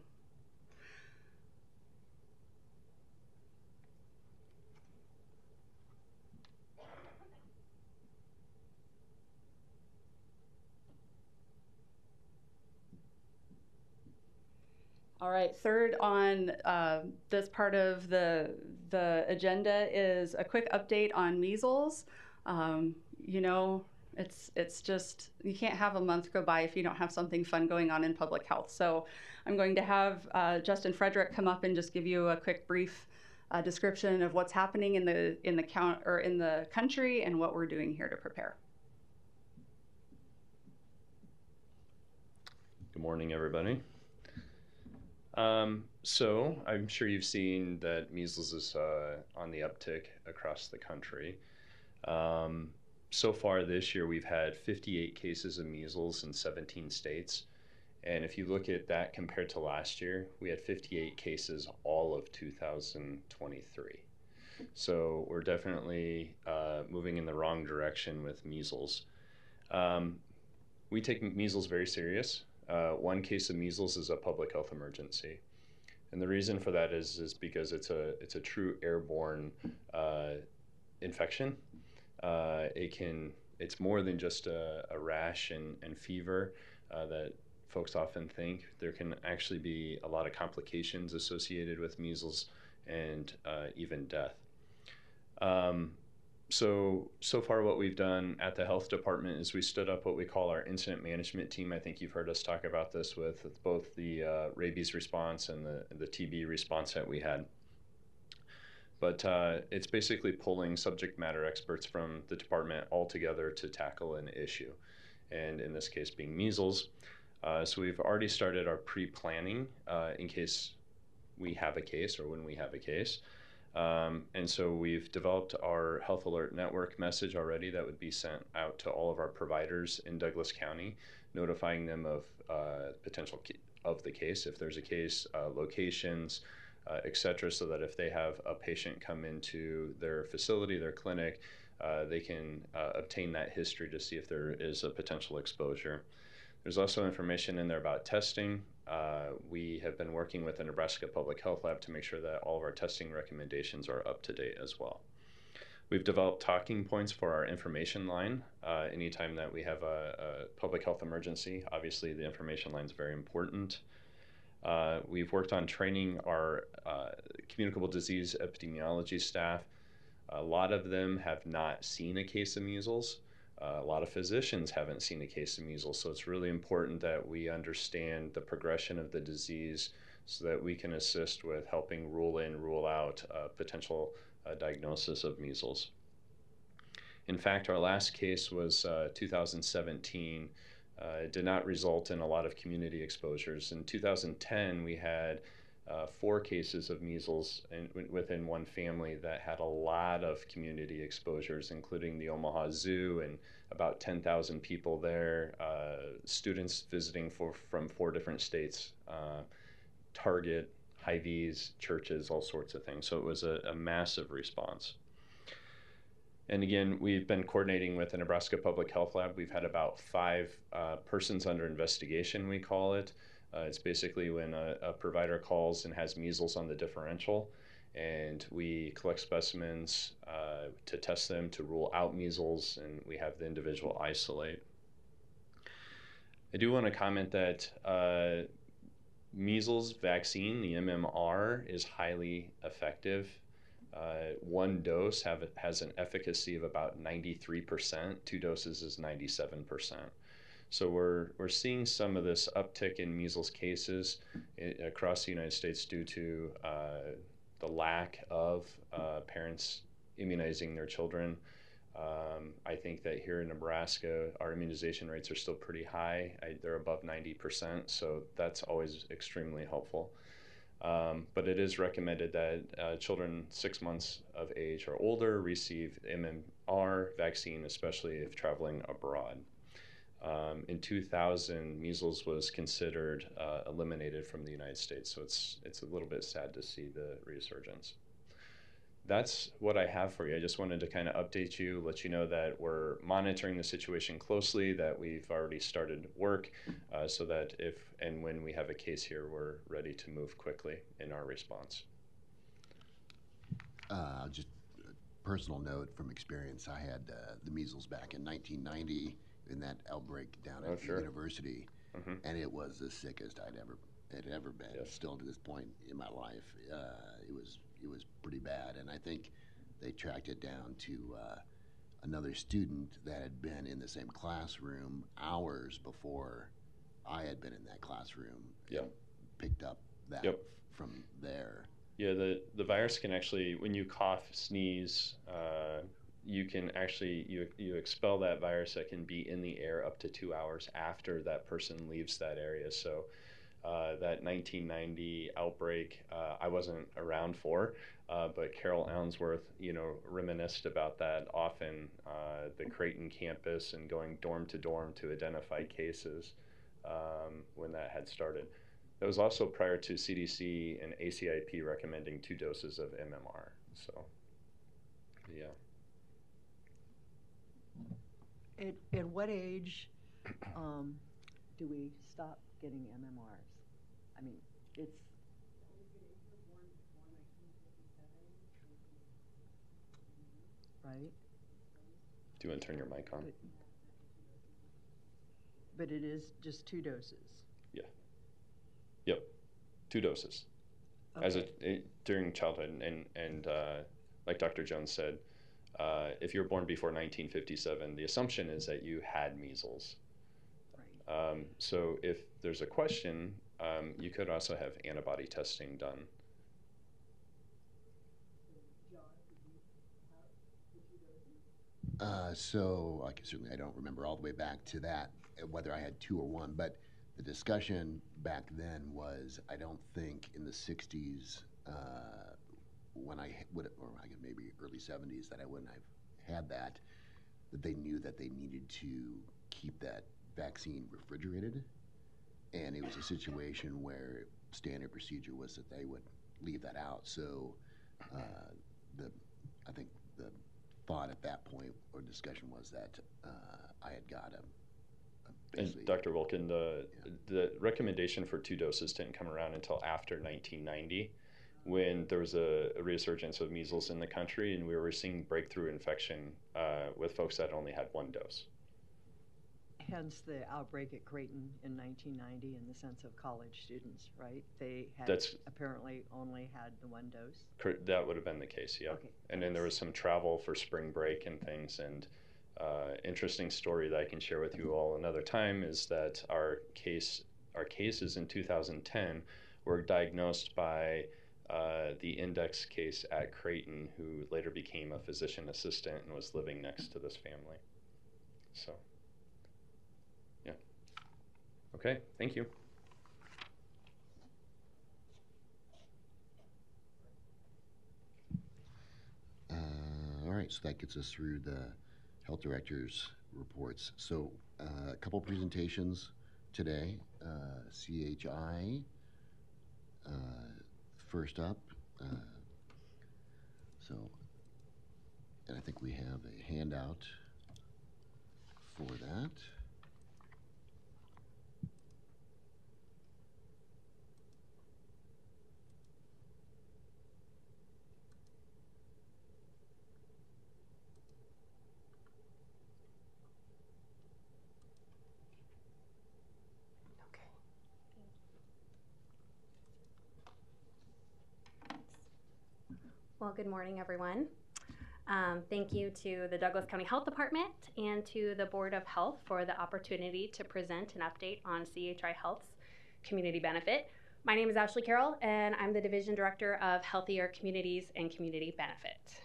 All right, third on uh, this part of the, the agenda is a quick update on measles. Um, you know, it's, it's just, you can't have a month go by if you don't have something fun going on in public health. So I'm going to have uh, Justin Frederick come up and just give you a quick brief uh, description of what's happening in the, in the count or in the country and what we're doing here to prepare. Good morning, everybody. Um, so I'm sure you've seen that measles is uh, on the uptick across the country. Um, so far this year, we've had 58 cases of measles in 17 states. And if you look at that compared to last year, we had 58 cases all of 2023. So we're definitely uh, moving in the wrong direction with measles. Um, we take measles very serious. Uh, one case of measles is a public health emergency, and the reason for that is is because it's a it's a true airborne uh, infection. Uh, it can it's more than just a, a rash and, and fever uh, that folks often think. There can actually be a lot of complications associated with measles and uh, even death. Um, so so far what we've done at the health department is we stood up what we call our incident management team. I think you've heard us talk about this with, both the uh, rabies response and the, the tb response that we had. But uh, it's basically pulling subject matter experts from the department all together to tackle an issue and in this case being measles. Uh, so we've already started our pre-planning uh, in case we have a case or when we have a case um, and so we've developed our health alert network message already that would be sent out to all of our providers in Douglas County, notifying them of uh, potential of the case, if there's a case, uh, locations, uh, et cetera, so that if they have a patient come into their facility, their clinic, uh, they can uh, obtain that history to see if there is a potential exposure. There's also information in there about testing. Uh, we have been working with the Nebraska Public Health Lab to make sure that all of our testing recommendations are up to date as well. We've developed talking points for our information line. Uh, anytime that we have a, a, public health emergency, obviously the information line is very important. Uh, we've worked on training our uh, communicable disease epidemiology staff. A lot of them have not seen a case of measles. Uh, a lot of physicians haven't seen a case of measles, so it's really important that we understand the progression of the disease so that we can assist with helping rule in, rule out uh, potential uh, diagnosis of measles. In fact, our last case was uh, 2017. Uh, it did not result in a lot of community exposures. In 2010, we had uh, four cases of measles in, within one family that had a lot of community exposures, including the Omaha Zoo and about 10,000 people there, uh, students visiting for, from four different states, uh, Target, Hy-Vees, churches, all sorts of things. So it was a, a massive response. And again, we've been coordinating with the Nebraska Public Health Lab. We've had about five uh, persons under investigation, we call it. Uh, it's basically when a, a, provider calls and has measles on the differential, and we collect specimens uh, to test them to rule out measles, and we have the individual isolate. I do want to comment that uh, measles vaccine, the MMR, is highly effective. Uh, one dose have, has an efficacy of about 93%. Two doses is 97%. So we're, we're seeing some of this uptick in measles cases across the United States due to uh, the lack of uh, parents immunizing their children. Um, I think that here in Nebraska, our immunization rates are still pretty high. I, they're above 90%, so that's always extremely helpful. Um, but it is recommended that uh, children six months of age or older receive MMR vaccine, especially if traveling abroad. Um, in 2000, measles was considered uh, eliminated from the United States, so it's it's a little bit sad to see the resurgence. That's what I have for you. I just wanted to kind of update you, let you know that we're monitoring the situation closely, that we've already started work, uh, so that if and when we have a case here, we're ready to move quickly in our response. Uh, just a personal note from experience, I had uh, the measles back in 1990 in that outbreak down Oh, at the sure. university, Mhm. and it was the sickest I'd ever had ever been. Yes. Still to this point in my life, uh, it was it was pretty bad, and I think they tracked it down to uh, another student that had been in the same classroom hours before I had been in that classroom. Yep. Picked up that Yep. from there. Yeah, the, the virus can actually, when you cough, sneeze, uh, you can actually you you expel that virus that can be in the air up to two hours after that person leaves that area. So uh, that 1990 outbreak, uh, I wasn't around for, uh, but Carol Allensworth, you know, reminisced about that often. Uh, the Creighton campus and going dorm to dorm to identify cases um, when that had started. That was also prior to CDC and ACIP recommending two doses of MMR. So, yeah. At, at what age um, do we stop getting MMRs? I mean, it's. Right, Do you want to turn your mic on? but it is just two doses. Yeah. Yep, two doses. As a, Okay. it, during childhood, and and uh, like Dr. Jones said, uh, if you're born before 1957, the assumption is that you had measles. Right. Um, so if there's a question, um, you could also have antibody testing done. Uh, so I can, certainly I don't remember all the way back to that uh, whether I had two or one, but the discussion back then was I don't think in the '60s uh, when I would or I maybe early '70s that I wouldn't have had that that they knew that they needed to keep that vaccine refrigerated, and it was a situation where standard procedure was that they would leave that out. So uh, the I think the thought at that point or discussion was that uh, I had got a, a And Dr. Wilkin, the Yeah. the recommendation for two doses didn't come around until after 1990, when there was a, a resurgence of measles in the country, and we were seeing breakthrough infection uh, with folks that only had one dose. Hence the outbreak at Creighton in 1990 in the sense of college students, right? They had That's- apparently only had the one dose. That would have been the case, yeah. Okay, And then there was some travel for spring break and things. And uh, interesting story that I can share with you all another time is that our case, our cases in 2010 were diagnosed by uh, the index case at Creighton, who later became a physician assistant and was living next to this family. So, yeah. Okay, thank you. Uh, all right, so that gets us through the health director's reports. So uh, a couple presentations today. Uh, CHI, uh, first up. Uh, so, and I think we have a handout for that. Morning, everyone. Um, thank you to the Douglas County Health Department and to the Board of Health for the opportunity to present an update on CHI Health's community benefit. My name is Ashley Carroll, and I'm the Division Director of Healthier Communities and Community Benefit.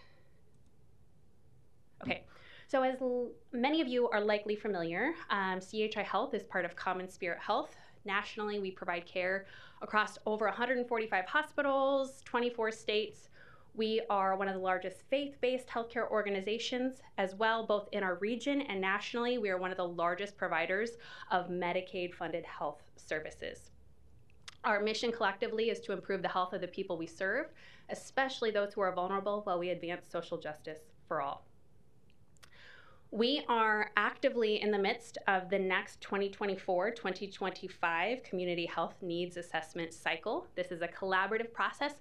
Okay, so as l- many of you are likely familiar, um, CHI Health is part of CommonSpirit Health. Nationally, we provide care across over 145 hospitals, 24 states. We are one of the largest faith based healthcare organizations as well, both in our region and nationally. We are one of the largest providers of Medicaid funded health services. Our mission collectively is to improve the health of the people we serve, especially those who are vulnerable, while we advance social justice for all. We are actively in the midst of the next 2024 2025 Community Health Needs Assessment cycle. This is a collaborative process.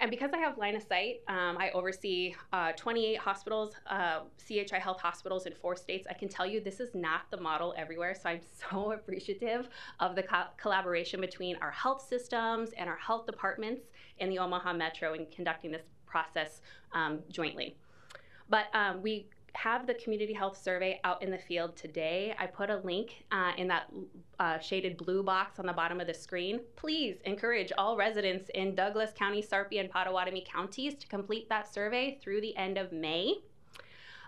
And because I have line of sight, um, I oversee uh, 28 hospitals, uh, CHI Health hospitals in four states. I can tell you this is not the model everywhere. So I'm so appreciative of the co- collaboration between our health systems and our health departments in the Omaha Metro in conducting this process um, jointly. But um, we have the community health survey out in the field today. I put a link uh, in that uh, shaded blue box on the bottom of the screen. Please encourage all residents in Douglas County, Sarpy, and Pottawattamie counties to complete that survey through the end of May.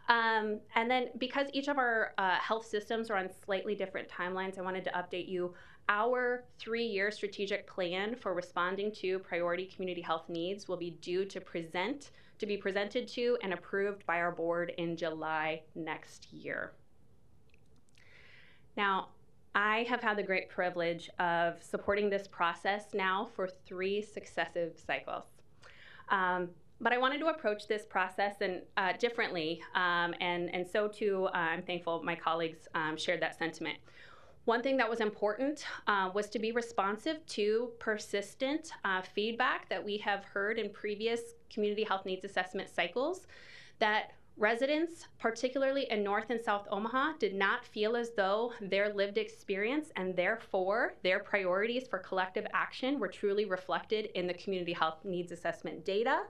Um, and then, because each of our uh, health systems are on slightly different timelines, I wanted to update you. Our three year strategic plan for responding to priority community health needs will be due to present to be presented to and approved by our board in July next year. Now, I have had the great privilege of supporting this process now for three successive cycles. Um, but I wanted to approach this process and uh, differently, um, and and so too. Uh, I'm thankful my colleagues um, shared that sentiment. One thing that was important uh, was to be responsive to persistent uh, feedback that we have heard in previous community health needs assessment cycles that residents, particularly in North and South Omaha, did not feel as though their lived experience and therefore their priorities for collective action were truly reflected in the community health needs assessment data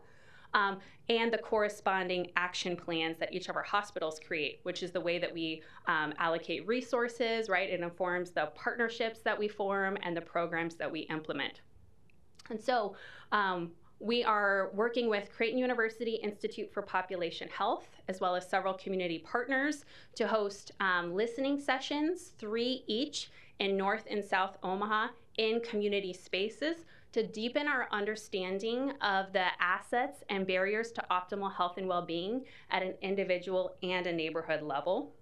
um, and the corresponding action plans that each of our hospitals create, which is the way that we um, allocate resources, right? It informs the partnerships that we form and the programs that we implement. And so, um, we are working with Creighton University Institute for Population Health, as well as several community partners, to host um, listening sessions, three each, in North and South Omaha in community spaces to deepen our understanding of the assets and barriers to optimal health and well being at an individual and a neighborhood level.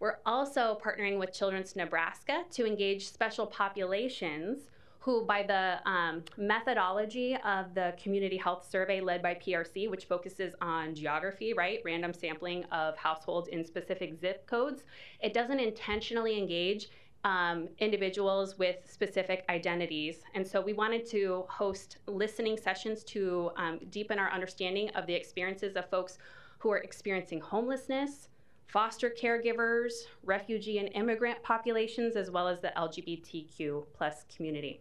We're also partnering with Children's Nebraska to engage special populations who, by the um, methodology of the community health survey led by PRC, which focuses on geography, right, random sampling of households in specific zip codes, it doesn't intentionally engage um, individuals with specific identities. And so we wanted to host listening sessions to um, deepen our understanding of the experiences of folks who are experiencing homelessness, foster caregivers, refugee and immigrant populations, as well as the LGBTQ plus community.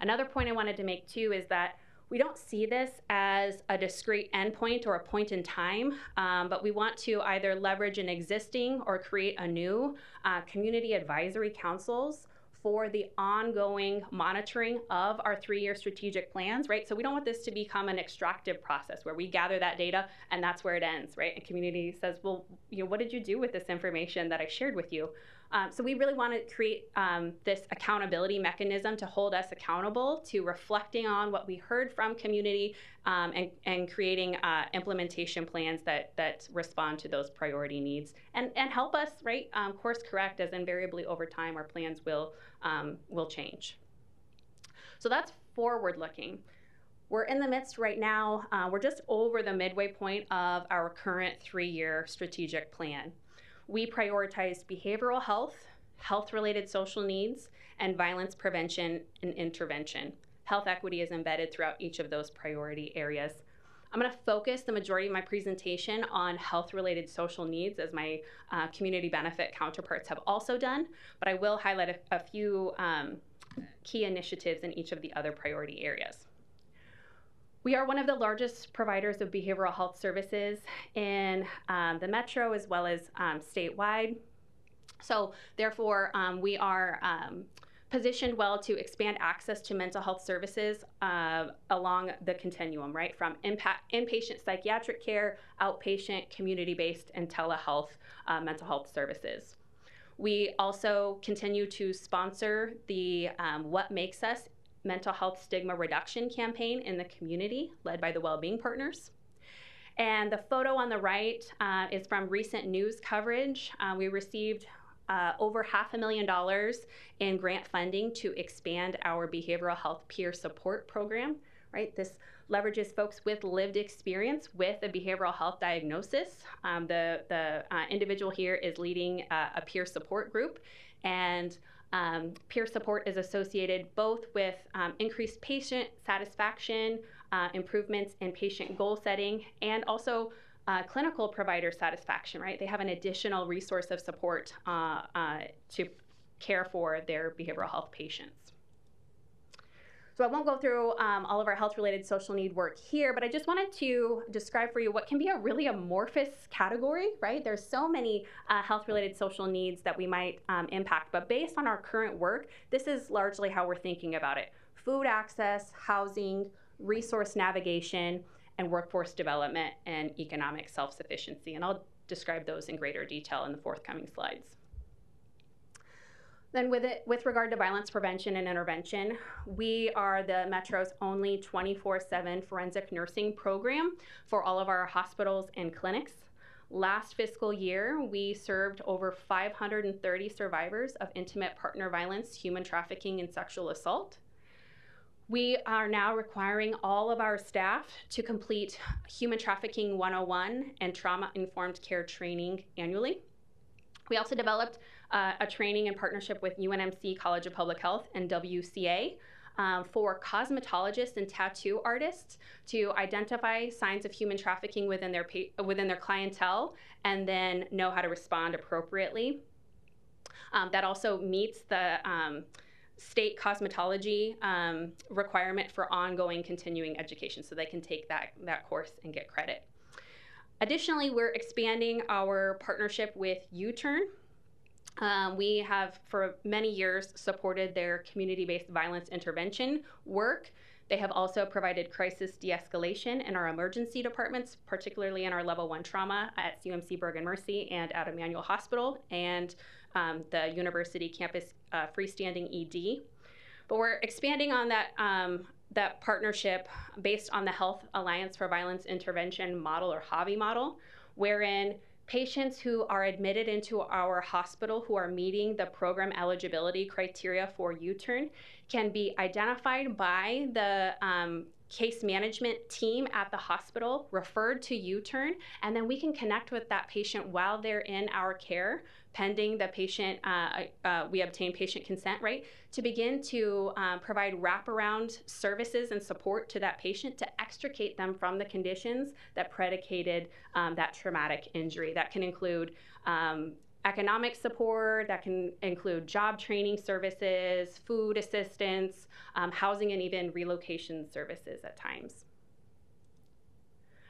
Another point I wanted to make too is that we don't see this as a discrete endpoint or a point in time, um, but we want to either leverage an existing or create a new uh, community advisory councils for the ongoing monitoring of our three year strategic plans, right? So we don't want this to become an extractive process where we gather that data and that's where it ends, right? And community says, well, you know, what did you do with this information that I shared with you? Um, so we really want to create um, this accountability mechanism to hold us accountable to reflecting on what we heard from community um, and, and creating uh, implementation plans that, that respond to those priority needs and, and help us, right, um, course correct as invariably over time our plans will, um, will change. So that's forward looking. We're in the midst right now, uh, we're just over the midway point of our current three year strategic plan we prioritize behavioral health, health related social needs, and violence prevention and intervention. Health equity is embedded throughout each of those priority areas. I'm going to focus the majority of my presentation on health related social needs, as my uh, community benefit counterparts have also done, but I will highlight a, a few um, key initiatives in each of the other priority areas. We are one of the largest providers of behavioral health services in um, the metro as well as um, statewide. So, therefore, um, we are um, positioned well to expand access to mental health services uh, along the continuum, right? From impact, inpatient psychiatric care, outpatient, community based, and telehealth uh, mental health services. We also continue to sponsor the um, What Makes Us mental health stigma reduction campaign in the community, led by the Wellbeing Partners. And the photo on the right uh, is from recent news coverage. Uh, we received uh, over half a million dollars in grant funding to expand our behavioral health peer support program. Right, this leverages folks with lived experience with a behavioral health diagnosis. Um, the the uh, individual here is leading uh, a peer support group, and um, peer support is associated both with um, increased patient satisfaction, uh, improvements in patient goal setting, and also uh, clinical provider satisfaction, right? They have an additional resource of support uh, uh, to care for their behavioral health patients. So I won't go through um, all of our health-related social need work here, but I just wanted to describe for you what can be a really amorphous category, right? There's so many uh, health-related social needs that we might um, impact, but based on our current work, this is largely how we're thinking about it. Food access, housing, resource navigation, and workforce development and economic self-sufficiency. And I'll describe those in greater detail in the forthcoming slides. Then with it, with regard to violence prevention and intervention, we are the Metro's only 24-7 forensic nursing program for all of our hospitals and clinics. Last fiscal year, we served over 530 survivors of intimate partner violence, human trafficking, and sexual assault. We are now requiring all of our staff to complete Human Trafficking 101 and Trauma Informed Care training annually. We also developed uh, a training in partnership with UNMC College of Public Health and WCA um, for cosmetologists and tattoo artists to identify signs of human trafficking within their within their clientele and then know how to respond appropriately. Um, that also meets the um, state cosmetology um, requirement for ongoing continuing education, so they can take that that course and get credit. Additionally, we're expanding our partnership with U-Turn. Um, we have, for many years, supported their community based violence intervention work. They have also provided crisis de escalation in our emergency departments, particularly in our level one trauma at UMC Bergan Mercy and at Immanuel Hospital and um, the university campus uh, freestanding ED. But we're expanding on that um, that partnership based on the Health Alliance for Violence Intervention model or HAVI model, wherein patients who are admitted into our hospital who are meeting the program eligibility criteria for U-turn can be identified by the um, case management team at the hospital, referred to U-turn, and then we can connect with that patient while they're in our care pending the patient, uh, uh, we obtain patient consent, right, to begin to um, provide wraparound services and support to that patient to extricate them from the conditions that predicated um, that traumatic injury. That can include um, economic support, that can include job training services, food assistance, um, housing, and even relocation services at times.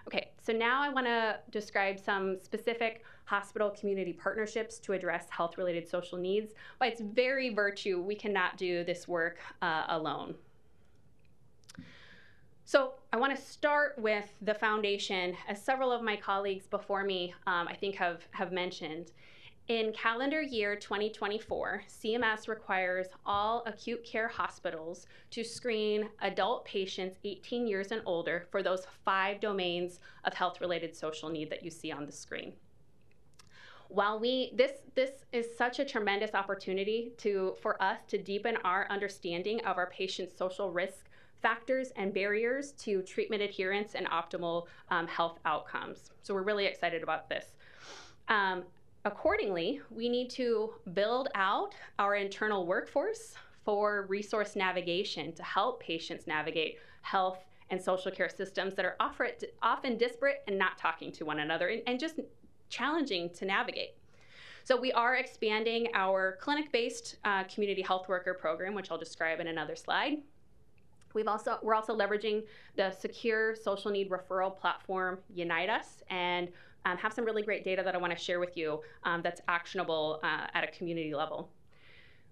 Okay, so now I want to describe some specific hospital community partnerships to address health related social needs. By its very virtue, we cannot do this work uh, alone. So, I want to start with the foundation, as several of my colleagues before me, um, I think, have, have mentioned. In calendar year 2024, CMS requires all acute care hospitals to screen adult patients 18 years and older for those five domains of health related social need that you see on the screen while we this this is such a tremendous opportunity to for us to deepen our understanding of our patients' social risk factors and barriers to treatment adherence and optimal um, health outcomes. So we're really excited about this. Um, accordingly, we need to build out our internal workforce for resource navigation to help patients navigate health and social care systems that are often disparate and not talking to one another and, just challenging to navigate. So we are expanding our clinic-based uh, community health worker program, which I'll describe in another slide. We've also we're also leveraging the secure social need referral platform Unite Us and um, have some really great data that I want to share with you um, that's actionable uh, at a community level.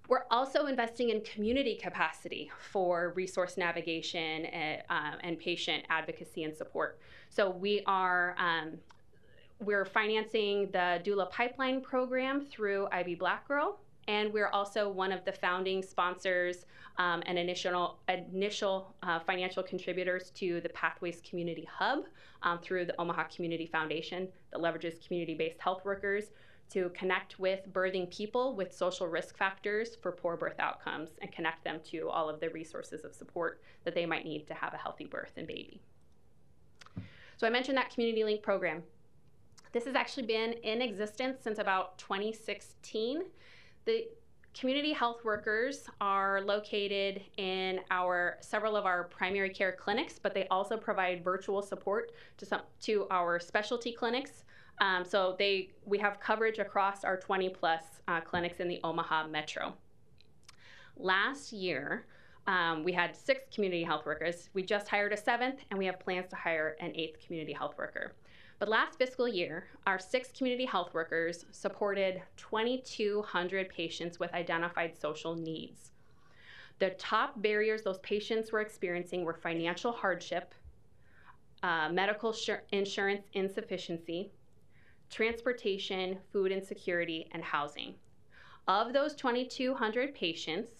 We're also investing in community capacity for resource navigation and, uh, and patient advocacy and support. So we are um, we're financing the doula pipeline program through I Be Black Girl, and we're also one of the founding sponsors um, and initial initial uh, financial contributors to the Pathways Community Hub um, through the Omaha Community Foundation that leverages community-based health workers to connect with birthing people with social risk factors for poor birth outcomes and connect them to all of the resources of support that they might need to have a healthy birth and baby. So I mentioned that Community Link program. This has actually been in existence since about 2016. The community health workers are located in our several of our primary care clinics, but they also provide virtual support to some to our specialty clinics. Um, so they we have coverage across our 20 plus uh, clinics in the Omaha metro. Last year, um, we had six community health workers. We just hired a seventh, and we have plans to hire an eighth community health worker. But last fiscal year, our six community health workers supported 2,200 patients with identified social needs. The top barriers those patients were experiencing were financial hardship, uh, medical insurance insufficiency, transportation, food insecurity, and housing. Of those 2,200 patients,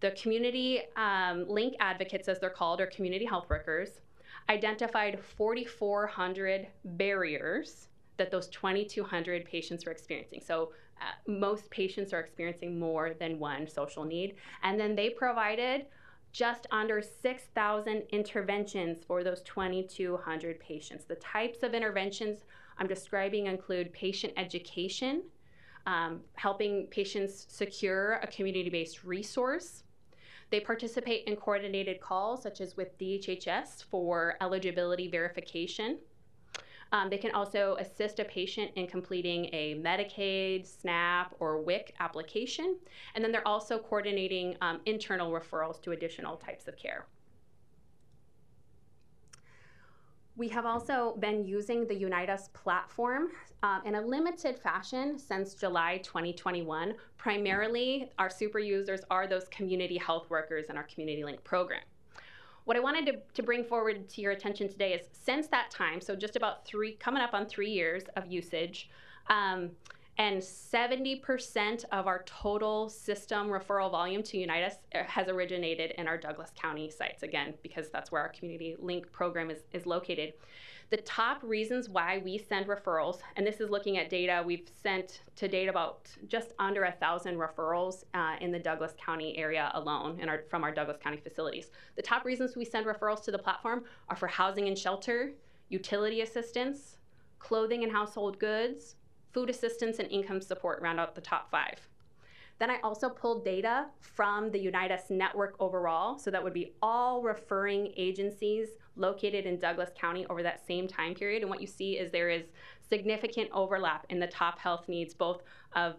the community um, link advocates, as they're called, or community health workers, identified 4,400 barriers that those 2,200 patients were experiencing. So uh, most patients are experiencing more than one social need. And then they provided just under 6,000 interventions for those 2,200 patients. The types of interventions I'm describing include patient education, um, helping patients secure a community based resource, they participate in coordinated calls, such as with DHHS for eligibility verification. Um, they can also assist a patient in completing a Medicaid, SNAP, or WIC application. And then they're also coordinating um, internal referrals to additional types of care. We have also been using the Unite Us platform um, in a limited fashion since July 2021. Primarily, our super users are those community health workers in our Community Link program. What I wanted to, to bring forward to your attention today is since that time, so just about three, coming up on three years of usage, um, and 70% of our total system referral volume to Unite Us uh, has originated in our Douglas County sites, again, because that's where our Community Link program is, is located. The top reasons why we send referrals, and this is looking at data, we've sent to date about just under a thousand referrals uh, in the Douglas County area alone our, from our Douglas County facilities. The top reasons we send referrals to the platform are for housing and shelter, utility assistance, clothing and household goods, food assistance and income support round out the top five. Then I also pulled data from the Unite Us network overall. So that would be all referring agencies located in Douglas County over that same time period. And what you see is there is significant overlap in the top health needs, both of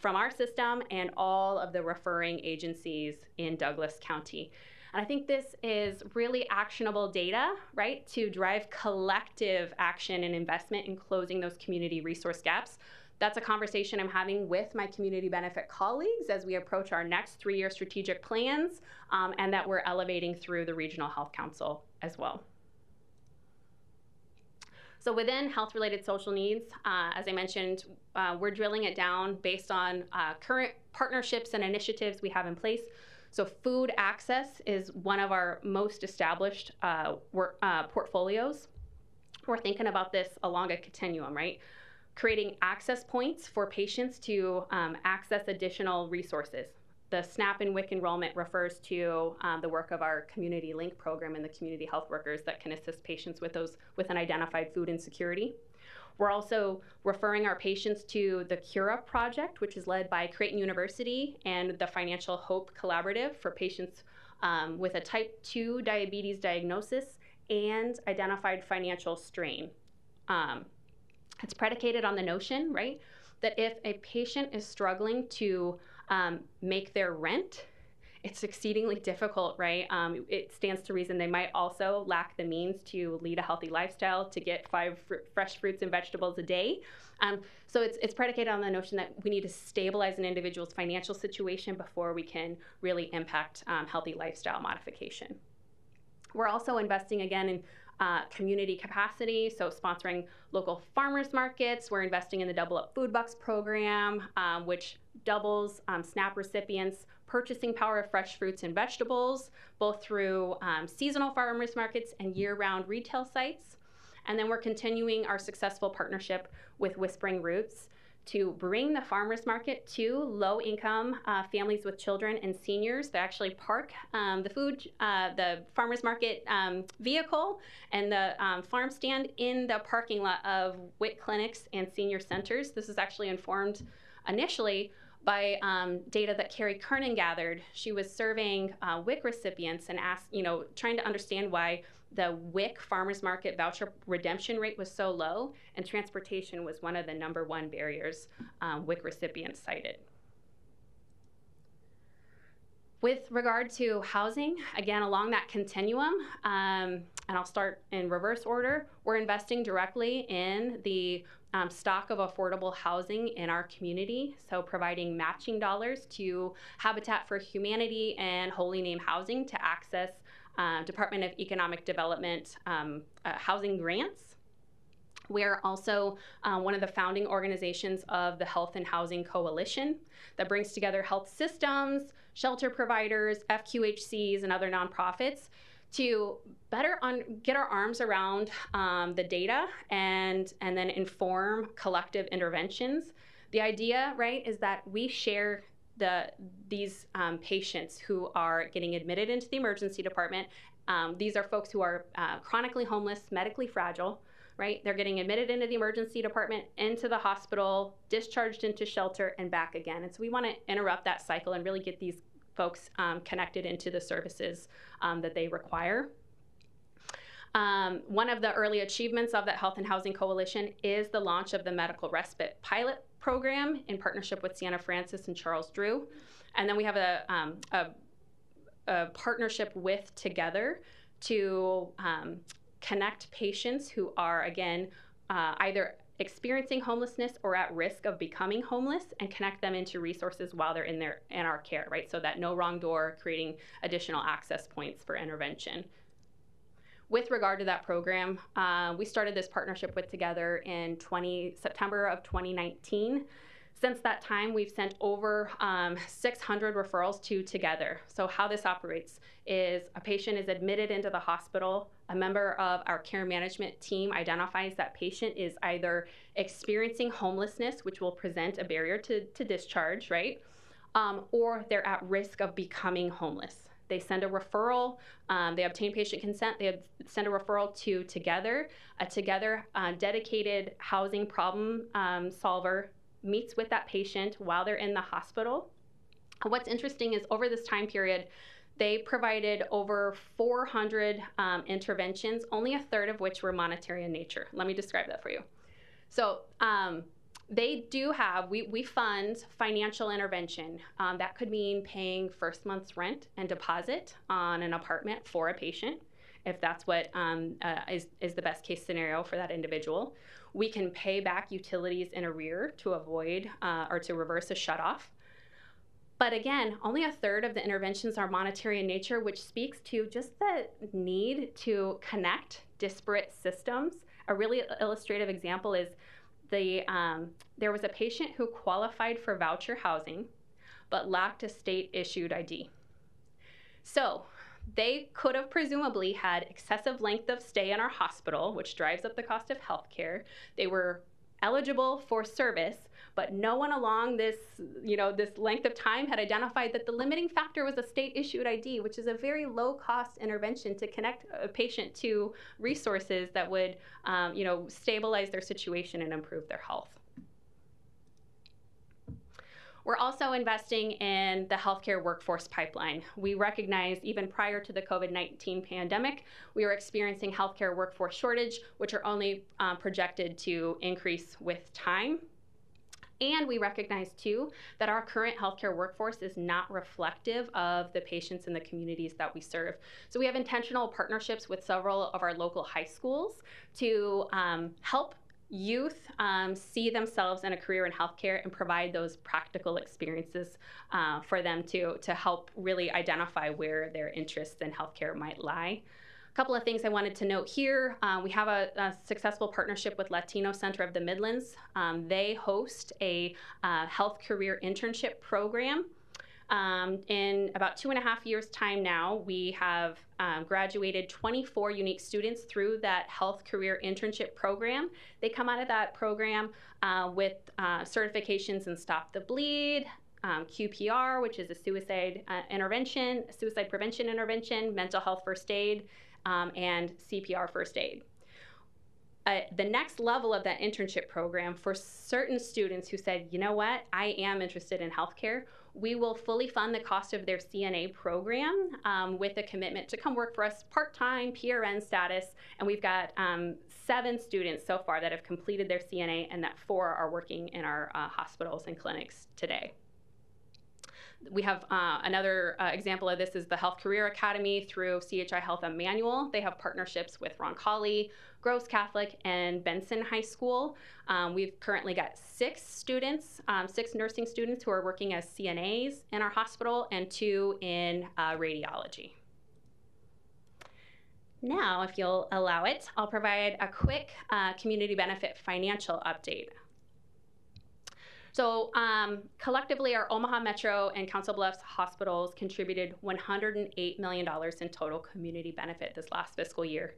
from our system and all of the referring agencies in Douglas County. And I think this is really actionable data, right, to drive collective action and investment in closing those community resource gaps. That's a conversation I'm having with my community benefit colleagues as we approach our next three year strategic plans, um, and that we're elevating through the Regional Health Council as well. So within health-related social needs, uh, as I mentioned, uh, we're drilling it down based on uh, current partnerships and initiatives we have in place. So food access is one of our most established uh, work, uh, portfolios. We're thinking about this along a continuum, right? Creating access points for patients to um, access additional resources. The SNAP and WIC enrollment refers to um, the work of our Community Link program and the community health workers that can assist patients with those with an identified food insecurity. We're also referring our patients to the Cura project, which is led by Creighton University and the Financial Hope Collaborative for patients um, with a type 2 diabetes diagnosis and identified financial strain. Um, it's predicated on the notion, right, that if a patient is struggling to um, make their rent it's exceedingly difficult, right? Um, it stands to reason they might also lack the means to lead a healthy lifestyle, to get five fr- fresh fruits and vegetables a day. Um, so it's, it's predicated on the notion that we need to stabilize an individual's financial situation before we can really impact um, healthy lifestyle modification. We're also investing again in uh, community capacity, so sponsoring local farmers markets. We're investing in the Double Up Food Bucks program, um, which doubles um, SNAP recipients' purchasing power of fresh fruits and vegetables, both through um, seasonal farmers markets and year round retail sites. And then we're continuing our successful partnership with Whispering Roots to bring the farmers market to low income uh, families with children and seniors. They actually park um, the food, uh, the farmers market um, vehicle and the um, farm stand in the parking lot of WIC clinics and senior centers. This is actually informed initially by um, data that Carrie Kernan gathered. She was surveying uh, WIC recipients and asked, you know, trying to understand why the WIC farmers market voucher redemption rate was so low, and transportation was one of the number one barriers um, WIC recipients cited. With regard to housing, again, along that continuum, um, and I'll start in reverse order, we're investing directly in the um, stock of affordable housing in our community. So, providing matching dollars to Habitat for Humanity and Holy Name Housing to access uh, Department of Economic Development um, uh, housing grants. We're also uh, one of the founding organizations of the Health and Housing Coalition that brings together health systems, shelter providers, FQHCs, and other nonprofits to better get our arms around um, the data and and then inform collective interventions. The idea, right, is that we share the these um, patients who are getting admitted into the emergency department. Um, these are folks who are uh, chronically homeless, medically fragile, right? They're getting admitted into the emergency department, into the hospital, discharged into shelter, and back again. And so we want to interrupt that cycle and really get these folks um, connected into the services um, that they require. Um, one of the early achievements of that Health and Housing Coalition is the launch of the Medical Respite Pilot Program in partnership with Siena Francis and Charles Drew. And then we have a, um, a, a partnership with Together to um, connect patients who are, again, uh, either experiencing homelessness or at risk of becoming homeless and connect them into resources while they're in their in our care right so that no wrong door creating additional access points for intervention with regard to that program uh, we started this partnership with together in 20 september of 2019 since that time, we've sent over um, 600 referrals to Together. So, how this operates is a patient is admitted into the hospital. A member of our care management team identifies that patient is either experiencing homelessness, which will present a barrier to, to discharge, right? Um, or they're at risk of becoming homeless. They send a referral, um, they obtain patient consent, they send a referral to Together, a Together uh, dedicated housing problem um, solver meets with that patient while they're in the hospital. What's interesting is over this time period, they provided over 400 um, interventions, only a third of which were monetary in nature. Let me describe that for you. So, um, they do have, we, we fund financial intervention. Um, that could mean paying first month's rent and deposit on an apartment for a patient, if that's what um, uh, is is the best case scenario for that individual. We can pay back utilities in arrear to avoid uh, or to reverse a shutoff. But again, only a third of the interventions are monetary in nature, which speaks to just the need to connect disparate systems. A really illustrative example is the um, there was a patient who qualified for voucher housing, but lacked a state issued ID. So they could have presumably had excessive length of stay in our hospital, which drives up the cost of health care. They were eligible for service, but no one along this, you know, this length of time had identified that the limiting factor was a state issued ID, which is a very low cost intervention to connect a patient to resources that would, um, you know, stabilize their situation and improve their health. We're also investing in the healthcare workforce pipeline. We recognize even prior to the COVID 19 pandemic, we were experiencing healthcare workforce shortage, which are only um, projected to increase with time. And we recognize too that our current healthcare workforce is not reflective of the patients in the communities that we serve. So we have intentional partnerships with several of our local high schools to um, help youth um, see themselves in a career in healthcare and provide those practical experiences uh, for them to, to help really identify where their interests in healthcare might lie. Couple of things I wanted to note here. Uh, we have a, a, successful partnership with Latino Center of the Midlands. Um, they host a uh, health career internship program um, in about two and a half years' time now, we have um, graduated 24 unique students through that health career internship program. They come out of that program uh, with uh, certifications in Stop the Bleed, um, QPR, which is a suicide uh, intervention, suicide prevention intervention, mental health first aid, um, and CPR first aid. Uh, the next level of that internship program for certain students who said, you know what, I am interested in healthcare, we will fully fund the cost of their CNA program um, with a commitment to come work for us part time, PRN status. And we've got um, seven students so far that have completed their CNA, and that four are working in our uh, hospitals and clinics today. We have uh, another uh, example of this is the Health Career Academy through CHI Health Immanuel. They have partnerships with Roncalli, Gross Catholic, and Benson High School. Um, we've currently got six students, um, six nursing students who are working as CNAs in our hospital, and two in uh, radiology. Now, if you'll allow it, I'll provide a quick uh, community benefit financial update. So um, collectively, our Omaha Metro and Council Bluffs hospitals contributed $108 million in total community benefit this last fiscal year.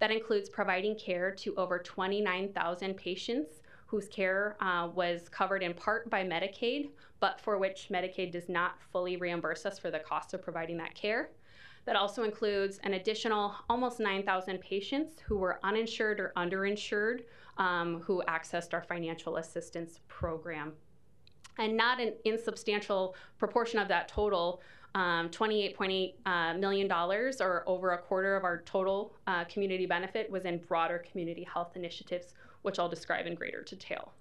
That includes providing care to over 29,000 patients whose care uh, was covered in part by Medicaid, but for which Medicaid does not fully reimburse us for the cost of providing that care. That also includes an additional almost 9,000 patients who were uninsured or underinsured um, who accessed our financial assistance program. And not an insubstantial proportion of that total, um, $28.8 uh, million, or over a quarter of our total uh, community benefit, was in broader community health initiatives, which I'll describe in greater detail.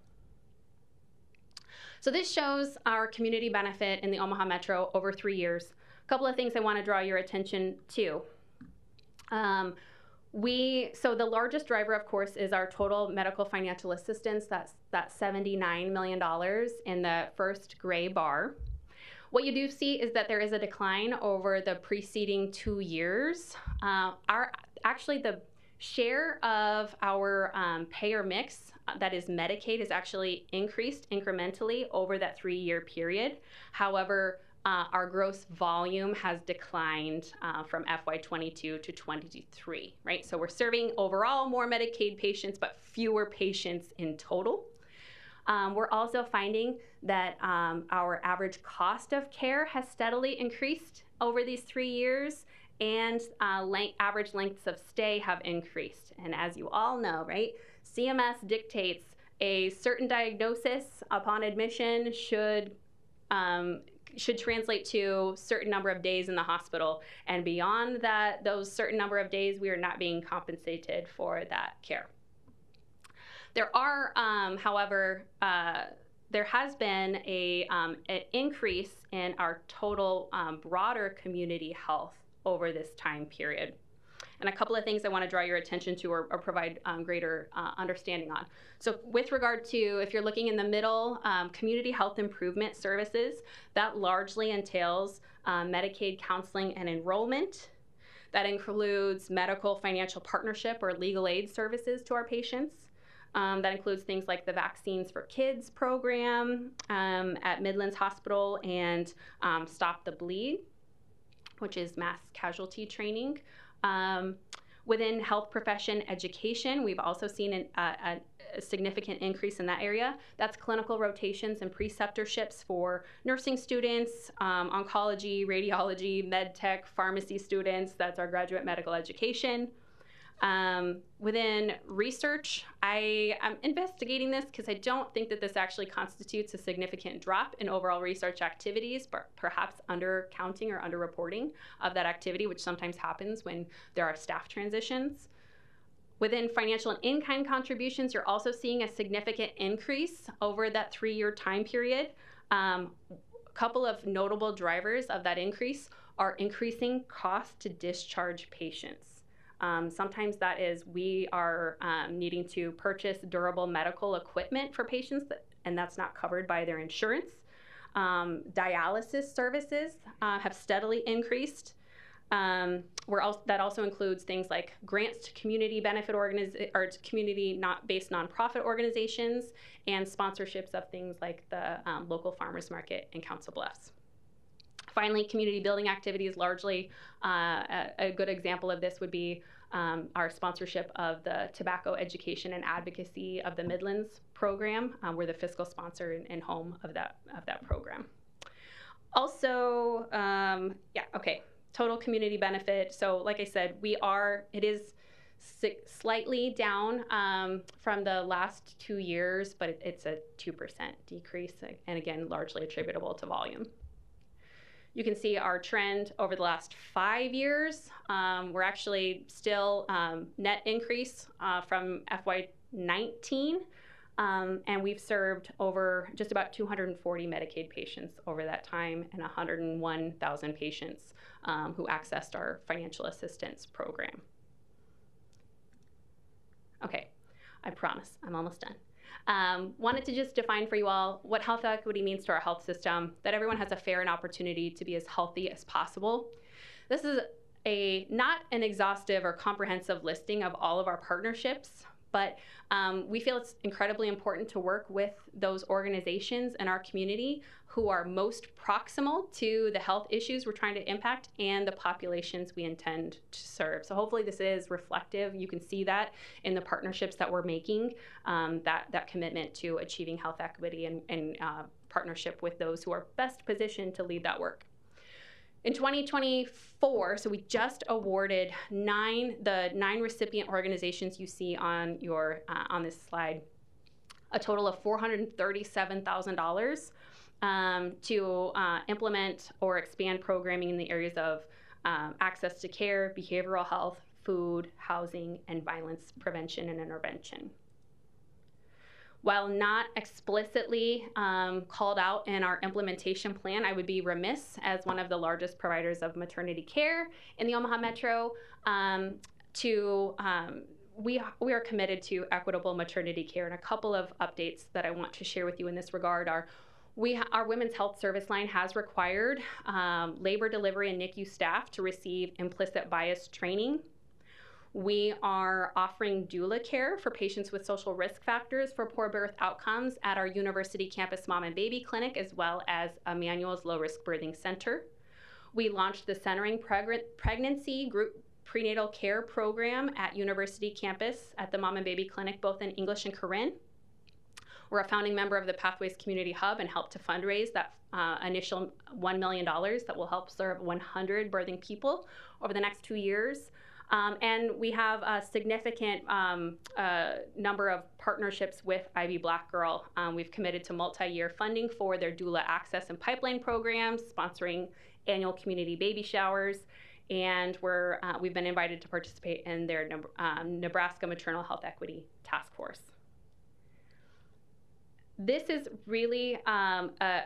So this shows our community benefit in the Omaha Metro over three years. A couple of things I want to draw your attention to. Um, we so the largest driver, of course, is our total medical financial assistance. That's that $79 million in the first gray bar. What you do see is that there is a decline over the preceding two years. Uh, our actually the share of our um, payer mix uh, that is Medicaid is actually increased incrementally over that three-year period. However, our gross volume has declined uh, from FY22 to 23, right? So we're serving overall more Medicaid patients, but fewer patients in total. Um, we're also finding that um, our average cost of care has steadily increased over these three years, and uh, length, average lengths of stay have increased. And as you all know, right, CMS dictates a certain diagnosis upon admission should um, should translate to certain number of days in the hospital. And beyond that those certain number of days we are not being compensated for that care. There are um, however uh, there has been a, um, an increase in our total um, broader community health over this time period and a couple of things I want to draw your attention to or, or provide um, greater uh, understanding on. So, with regard to if you're looking in the middle, um, community health improvement services, that largely entails um, Medicaid counseling and enrollment. That includes medical financial partnership or legal aid services to our patients. Um, that includes things like the Vaccines for Kids program um, at Midlands Hospital and um, Stop the Bleed, which is mass casualty training. Um, within health profession education, we've also seen an, a, a, significant increase in that area. That's clinical rotations and preceptorships for nursing students, um, oncology, radiology, med tech, pharmacy students. That's our graduate medical education. Um, within research, I am investigating this because I don't think that this actually constitutes a significant drop in overall research activities, but perhaps undercounting or underreporting of that activity, which sometimes happens when there are staff transitions. Within financial and in-kind contributions, you're also seeing a significant increase over that three-year time period. Um, a couple of notable drivers of that increase are increasing cost to discharge patients. Um, sometimes that is we are um, needing to purchase durable medical equipment for patients, that, and that's not covered by their insurance. Um, dialysis services uh, have steadily increased. Um, that also includes things like grants to community benefit organiz- or community not based nonprofit organizations and sponsorships of things like the um, local farmers market in Council Bluffs. Finally, community building activities largely uh, a, a, good example of this would be um, our sponsorship of the tobacco education and advocacy of the Midlands program. Um, we're the fiscal sponsor and, and, home of that of that program. Also, um, yeah, okay total community benefit. So, like I said, we are, it is slightly down um, from the last two years, but it, it's a 2% decrease, and again, largely attributable to volume. You can see our trend over the last five years. Um, we're actually still um, net increase uh, from FY19. Um, and we've served over just about 240 Medicaid patients over that time and 101,000 patients um, who accessed our financial assistance program. Okay, I promise I'm almost done. Um, wanted to just define for you all what health equity means to our health system, that everyone has a fair and opportunity to be as healthy as possible. This is a not an exhaustive or comprehensive listing of all of our partnerships, but um, we feel it's incredibly important to work with those organizations in our community who are most proximal to the health issues we're trying to impact and the populations we intend to serve. So hopefully this is reflective. You can see that in the partnerships that we're making, um, that, that commitment to achieving health equity and, and uh, partnership with those who are best positioned to lead that work. In 2024, so we just awarded nine the nine recipient organizations you see on your uh, on this slide, a total of four hundred thirty-seven thousand um, dollars to uh, implement or expand programming in the areas of um, access to care, behavioral health, food, housing, and violence prevention and intervention. While not explicitly um, called out in our implementation plan, I would be remiss as one of the largest providers of maternity care in the Omaha Metro um, to um, we, we are committed to equitable maternity care. And a couple of updates that I want to share with you in this regard are we our women's health service line has required um, labor delivery and NICU staff to receive implicit bias training we are offering doula care for patients with social risk factors for poor birth outcomes at our university campus mom and baby clinic, as well as Immanuel's Low Risk Birthing Center. We launched the Centering Preg- Pregnancy Group Prenatal Care Program at University Campus at the Mom and Baby Clinic, both in English and Karen. We're a founding member of the Pathways Community Hub and help to fundraise that uh, initial $1 million that will help serve 100 birthing people over the next two years. Um, and we have a significant um, uh, number of partnerships with I Be Black Girl. Um, we've committed to multi year funding for their doula access and pipeline programs, sponsoring annual community baby showers. And we're, uh, we've been invited to participate in their um, Nebraska Maternal Health Equity Task Force. This is really um, a,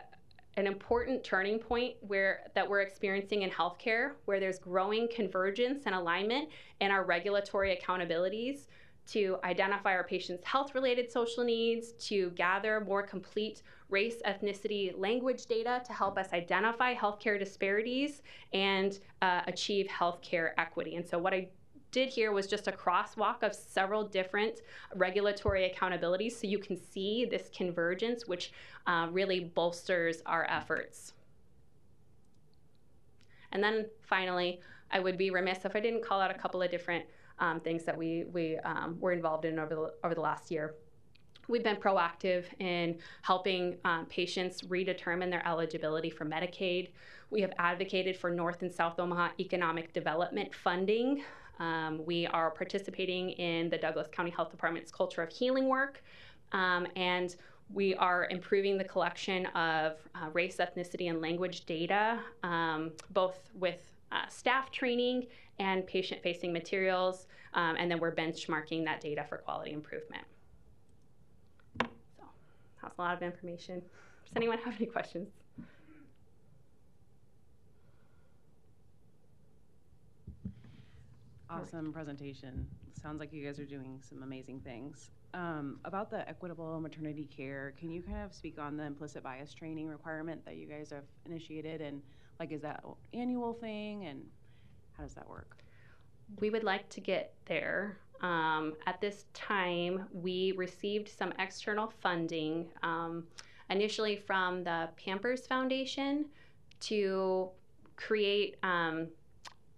an important turning point where that we're experiencing in healthcare where there's growing convergence and alignment in our regulatory accountabilities to identify our patients' health related social needs, to gather more complete race, ethnicity, language data to help us identify healthcare disparities and uh, achieve healthcare equity. And so, what I did here was just a crosswalk of several different regulatory accountabilities so you can see this convergence, which uh, really bolsters our efforts. And then finally, I would be remiss if I didn't call out a couple of different um, things that we, we um, were involved in over the, over the last year. We've been proactive in helping um, patients redetermine their eligibility for Medicaid. We have advocated for North and South Omaha economic development funding um, we are participating in the Douglas County Health Department's Culture of Healing work, um, and we are improving the collection of uh, race, ethnicity, and language data, um, both with uh, staff training and patient facing materials. um, and then we're benchmarking that data for quality improvement. So that's a lot of information. Does anyone have any questions? Awesome presentation. Sounds like you guys are doing some amazing things. Um, about the equitable maternity care, can you kind of speak on the implicit bias training requirement that you guys have initiated? And like, is that an annual thing? And how does that work? We would like to get there. Um, at this time, we received some external funding, um, initially from the Pampers Foundation, to create. Um,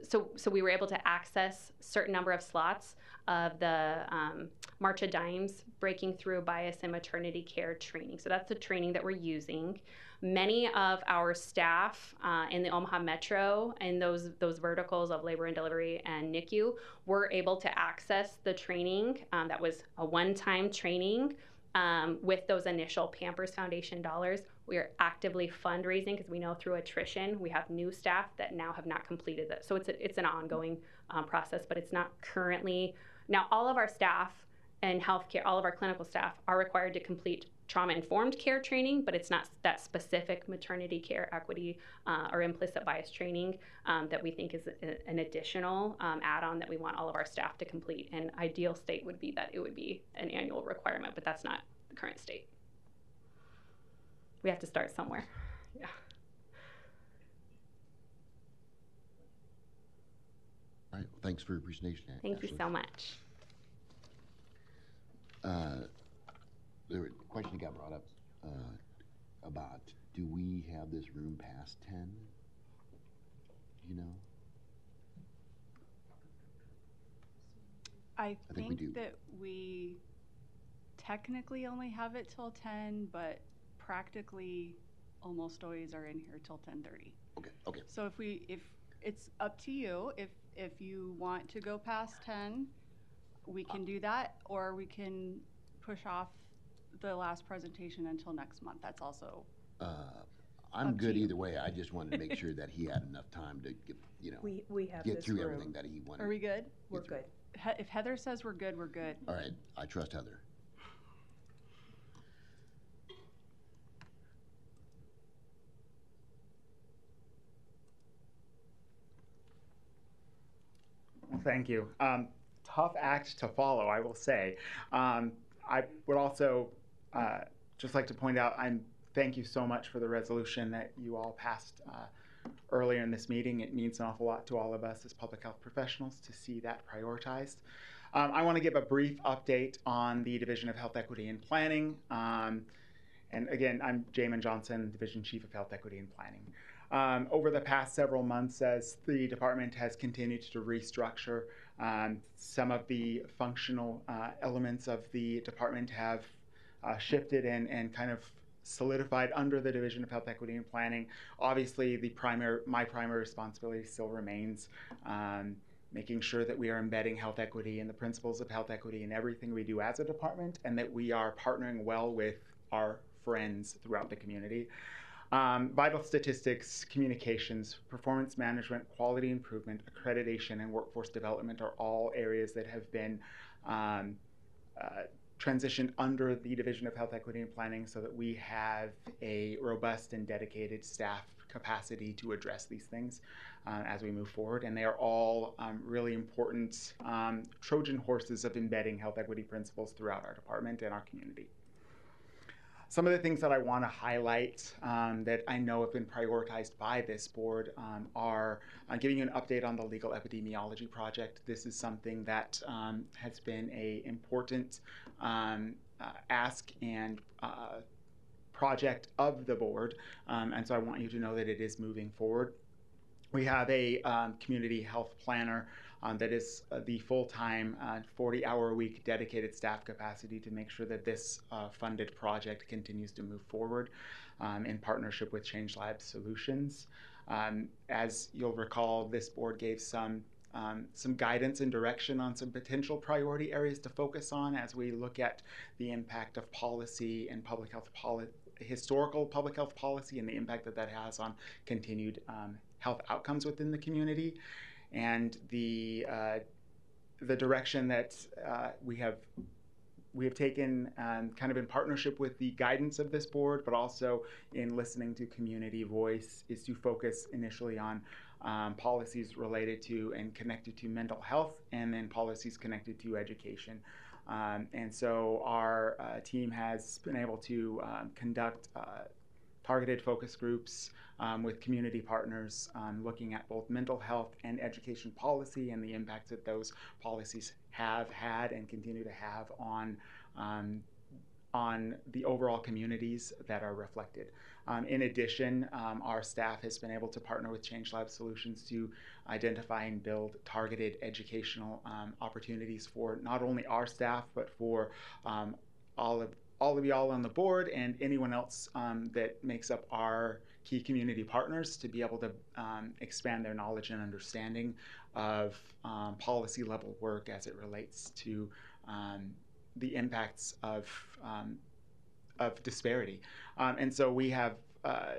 so, so we were able to access certain number of slots of the um, March of Dimes Breaking Through Bias in Maternity Care training. So that's the training that we're using. Many of our staff uh, in the Omaha Metro and those those verticals of labor and delivery and NICU were able to access the training. Um, that was a one-time training um, with those initial Pampers Foundation dollars. We are actively fundraising because we know through attrition we have new staff that now have not completed that. So it's a, it's an ongoing um, process, but it's not currently now, all of our staff and healthcare, all of our clinical staff are required to complete trauma informed care training, but it's not that specific maternity care equity uh, or implicit bias training um, that we think is a, an additional um, add on that we want all of our staff to complete. And ideal state would be that it would be an annual requirement, but that's not the current state. We have to start somewhere. Yeah. All right, thanks for your presentation. Thank you so much. Uh, There, was a question got brought up uh, about, do we have this room past ten? You know? I I think we do. think that we technically only have it till ten, but practically almost always are in here till ten thirty. Okay, okay. So if we, if, it's up to you, if, if you want to go past ten, we can do that, or we can push off the last presentation until next month, that's also, Uh, I'm Up to good you. either way. I just wanted to make sure that he had enough time to get, you know, We, we have get this through room. everything that he wanted. are we good? We're good. He- If Heather says we're good, we're good. All right, I trust Heather. Well, thank you. Um, tough act to follow, I will say. Um, I would also uh, just like to point out, I'm thank you so much for the resolution that you all passed uh, earlier in this meeting. It means an awful lot to all of us as public health professionals to see that prioritized. Um, I want to give a brief update on the Division of Health Equity and Planning. Um, and again, I'm Jamin Johnson, Division Chief of Health Equity and Planning. Um, over the past several months, as the department has continued to restructure, um, some of the functional uh, elements of the department have uh, shifted and, and kind of solidified under the Division of Health Equity and Planning. Obviously, the primary, my primary responsibility still remains um, making sure that we are embedding health equity and the principles of health equity in everything we do as a department, and that we are partnering well with our friends throughout the community. Um, vital statistics, communications, performance management, quality improvement, accreditation, and workforce development are all areas that have been um, uh, transitioned under the Division of Health Equity and Planning so that we have a robust and dedicated staff capacity to address these things uh, as we move forward. And they are all um, really important um, Trojan horses of embedding health equity principles throughout our department and our community. Some of the things that I want to highlight um, that I know have been prioritized by this board um, are uh, giving you an update on the legal epidemiology project. This is something that um, has been a important um, uh, ask and uh, project of the board, um, and so I want you to know that it is moving forward. We have a um, community health planner um, that is uh, the full-time, 40-hour-a-week dedicated staff capacity to make sure that this uh, funded project continues to move forward um, in partnership with Change Labs Solutions. Um, as you'll recall, this board gave some um, some guidance and direction on some potential priority areas to focus on as we look at the impact of policy and public health policy, historical public health policy, and the impact that that has on continued um, health outcomes within the community. And the uh, the direction that uh, we have we have taken um, kind of in partnership with the guidance of this board, but also in listening to community voice, is to focus initially on um, policies related to and connected to mental health, and then policies connected to education. Um, and so our uh, team has been able to um, conduct uh, targeted focus groups um, with community partners um, looking at both mental health and education policy and the impacts that those policies have had and continue to have on um, on the overall communities that are reflected. Um, in addition, um, our staff has been able to partner with ChangeLab Solutions to identify and build targeted educational um, opportunities for not only our staff but for um, all of all of y'all on the board and anyone else um, that makes up our key community partners to be able to um, expand their knowledge and understanding of policy level work as it relates to the impacts of um, of disparity. Um, and so we have uh,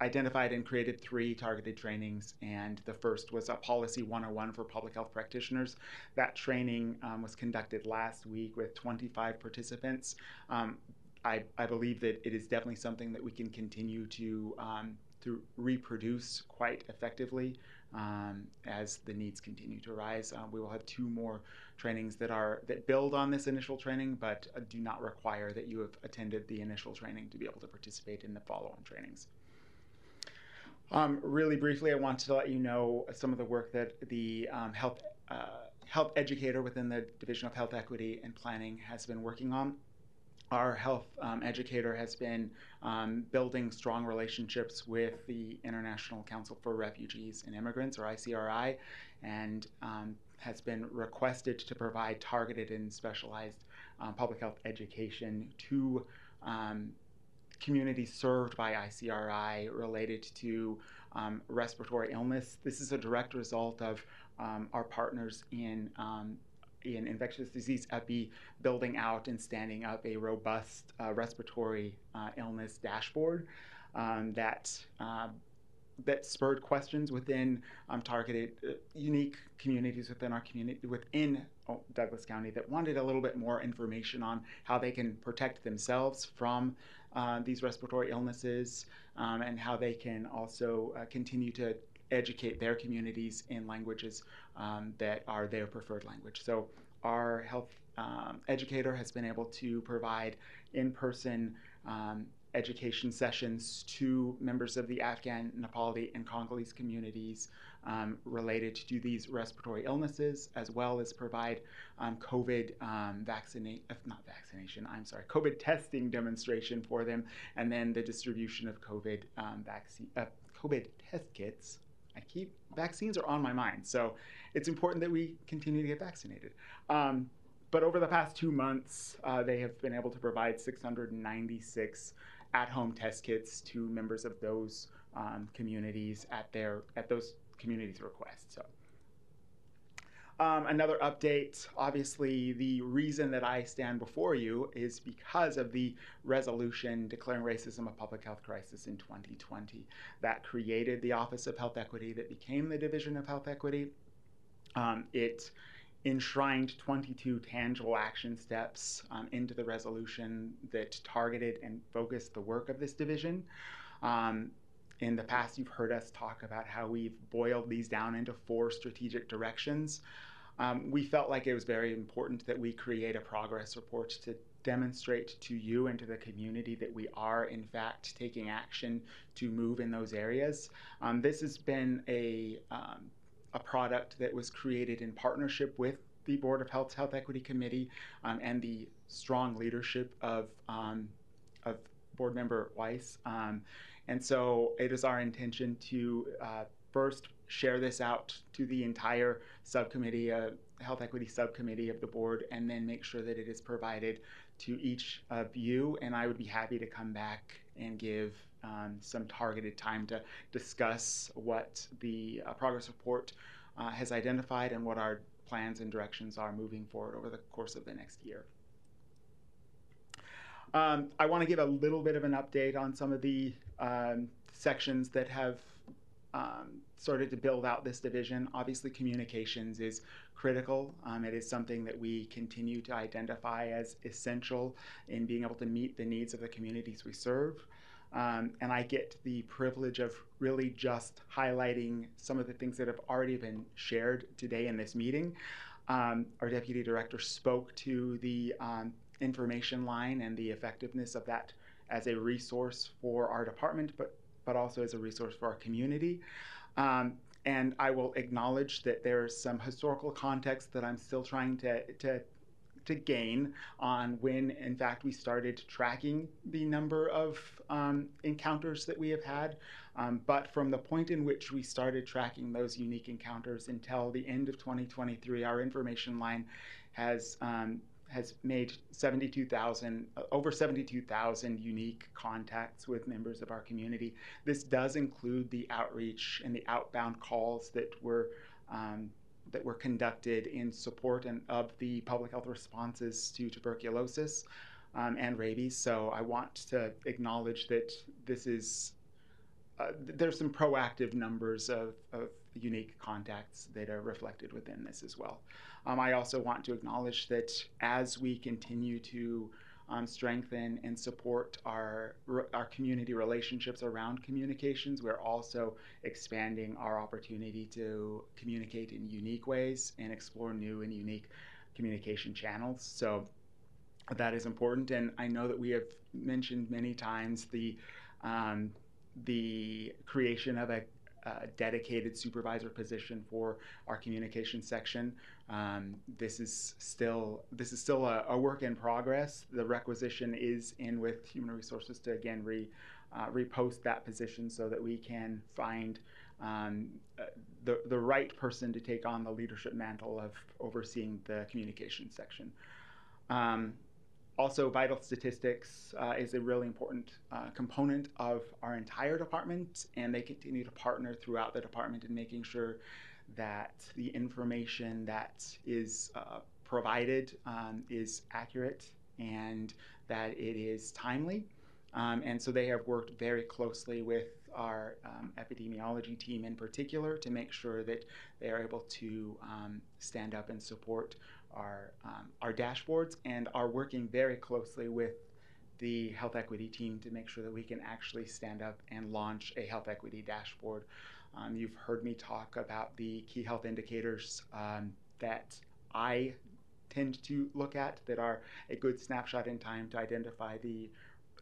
identified and created three targeted trainings, and the first was a Policy 101 for public health practitioners. That training um, was conducted last week with 25 participants. Um, I, I, believe that it is definitely something that we can continue to um, to reproduce quite effectively um, as the needs continue to rise. Uh, we will have two more trainings that are that build on this initial training, but uh, do not require that you have attended the initial training to be able to participate in the follow-on trainings. Um, really briefly, I wanted to let you know some of the work that the um, health uh, health educator within the Division of Health Equity and Planning has been working on. Our health um, educator has been um, building strong relationships with the International Council for Refugees and Immigrants, or ICRI, and um, has been requested to provide targeted and specialized um, public health education to um, communities served by ICRI related to um, respiratory illness. This is a direct result of our partners in in infectious disease epi building out and standing up a robust uh, respiratory uh, illness dashboard um, that uh, that spurred questions within um, targeted uh, unique communities within our community within oh, Douglas County that wanted a little bit more information on how they can protect themselves from uh, these respiratory illnesses um, and how they can also uh, continue to educate their communities in languages um, that are their preferred language. So our health um, educator has been able to provide in-person um, education sessions to members of the Afghan, Nepali, and Congolese communities um, related to these respiratory illnesses, as well as provide um, COVID um, vaccinate, not vaccination, I'm sorry, COVID testing demonstration for them, and then the distribution of COVID um, vaccine, uh, COVID test kits I keep vaccines are on my mind, so it's important that we continue to get vaccinated. Um, but over the past two months, uh, they have been able to provide 696 at-home test kits to members of those um, communities at their at those communities' request. So. Um, another update obviously, the reason that I stand before you is because of the resolution declaring racism a public health crisis in 2020 that created the Office of Health Equity, that became the Division of Health Equity. Um, it enshrined 22 tangible action steps um, into the resolution that targeted and focused the work of this division. Um, in the past, you've heard us talk about how we've boiled these down into four strategic directions. Um, we felt like it was very important that we create a progress report to demonstrate to you and to the community that we are, in fact, taking action to move in those areas. Um, this has been a, um, a product that was created in partnership with the Board of Health Health Equity Committee um, and the strong leadership of, um, of board member Weiss. And so it is our intention to uh, first share this out to the entire subcommittee, uh, health equity subcommittee of the board, and then make sure that it is provided to each of you. And I would be happy to come back and give um, some targeted time to discuss what the uh, progress report uh, has identified and what our plans and directions are moving forward over the course of the next year. Um, I want to give a little bit of an update on some of the um, sections that have um, started to build out this division. Obviously, communications is critical. Um, it is something that we continue to identify as essential in being able to meet the needs of the communities we serve. Um, and I get the privilege of really just highlighting some of the things that have already been shared today in this meeting. Um, our deputy director spoke to the um, information line and the effectiveness of that as a resource for our department, but but also as a resource for our community. Um, and I will acknowledge that there's some historical context that I'm still trying to, to to gain on when, in fact, we started tracking the number of um, encounters that we have had. Um, but from the point in which we started tracking those unique encounters until the end of 2023, our information line has um, has made 72,000 uh, over 72,000 unique contacts with members of our community. This does include the outreach and the outbound calls that were um, that were conducted in support and of the public health responses to tuberculosis um, and rabies. So I want to acknowledge that this is uh, there's some proactive numbers of, of unique contacts that are reflected within this as well. Um, I also want to acknowledge that as we continue to um, strengthen and support our our community relationships around communications. We're also expanding our opportunity to communicate in unique ways and explore new and unique communication channels. So that is important, and I know that we have mentioned many times the um, the creation of a dedicated supervisor position for our communication section. Um, this is still this is still a, a, work in progress. The requisition is in with Human Resources to again re uh, repost that position so that we can find um, uh, the the right person to take on the leadership mantle of overseeing the communication section. Um, also, vital statistics uh, is a really important uh, component of our entire department, and they continue to partner throughout the department in making sure that the information that is uh, provided um, is accurate and that it is timely. Um, and so they have worked very closely with our um, epidemiology team in particular to make sure that they are able to um, stand up and support our, um, our dashboards and are working very closely with the health equity team to make sure that we can actually stand up and launch a health equity dashboard. Um, you've heard me talk about the key health indicators um, that I tend to look at that are a good snapshot in time to identify the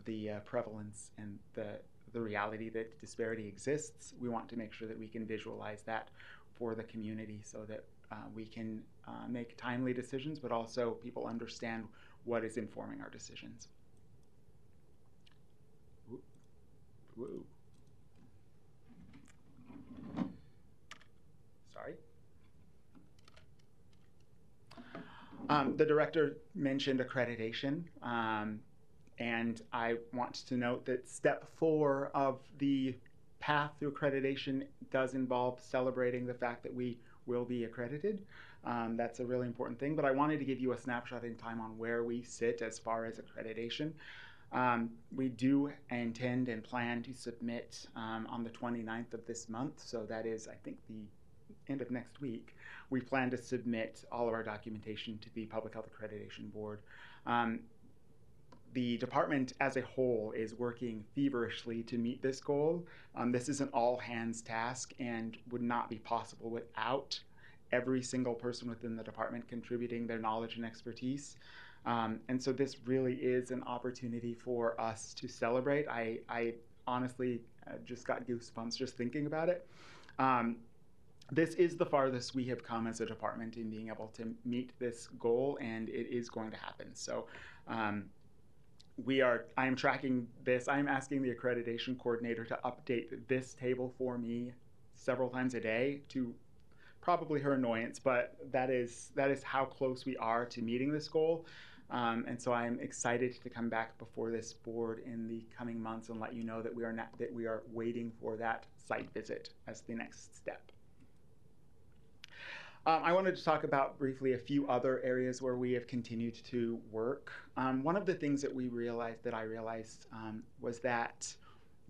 the uh, prevalence and the the reality that disparity exists. We want to make sure that we can visualize that for the community so that uh, we can uh, make timely decisions, but also people understand what is informing our decisions. Woo. Woo. Sorry. Um, the director mentioned accreditation, um, and I want to note that step four of the path to accreditation does involve celebrating the fact that we will be accredited. Um, that's a really important thing, but I wanted to give you a snapshot in time on where we sit as far as accreditation. Um, we do intend and plan to submit um, on the 29th of this month, so that is, I think, the end of next week. We plan to submit all of our documentation to the Public Health Accreditation Board. Um, the department as a whole is working feverishly to meet this goal. Um, this is an all hands task and would not be possible without every single person within the department contributing their knowledge and expertise. Um, and so this really is an opportunity for us to celebrate. I, I honestly uh, just got goosebumps just thinking about it. Um, this is the farthest we have come as a department in being able to meet this goal, and it is going to happen. So um, we are i am tracking this. I'm asking the accreditation coordinator to update this table for me several times a day to probably her annoyance but that is that is how close we are to meeting this goal. Um, and so i'm excited to come back before this board in the coming months and let you know that we are not that we are waiting for that site visit as the next step um, I wanted to talk about briefly a few other areas where we have continued to work. Um, one of the things that we realized, that I realized, um, was that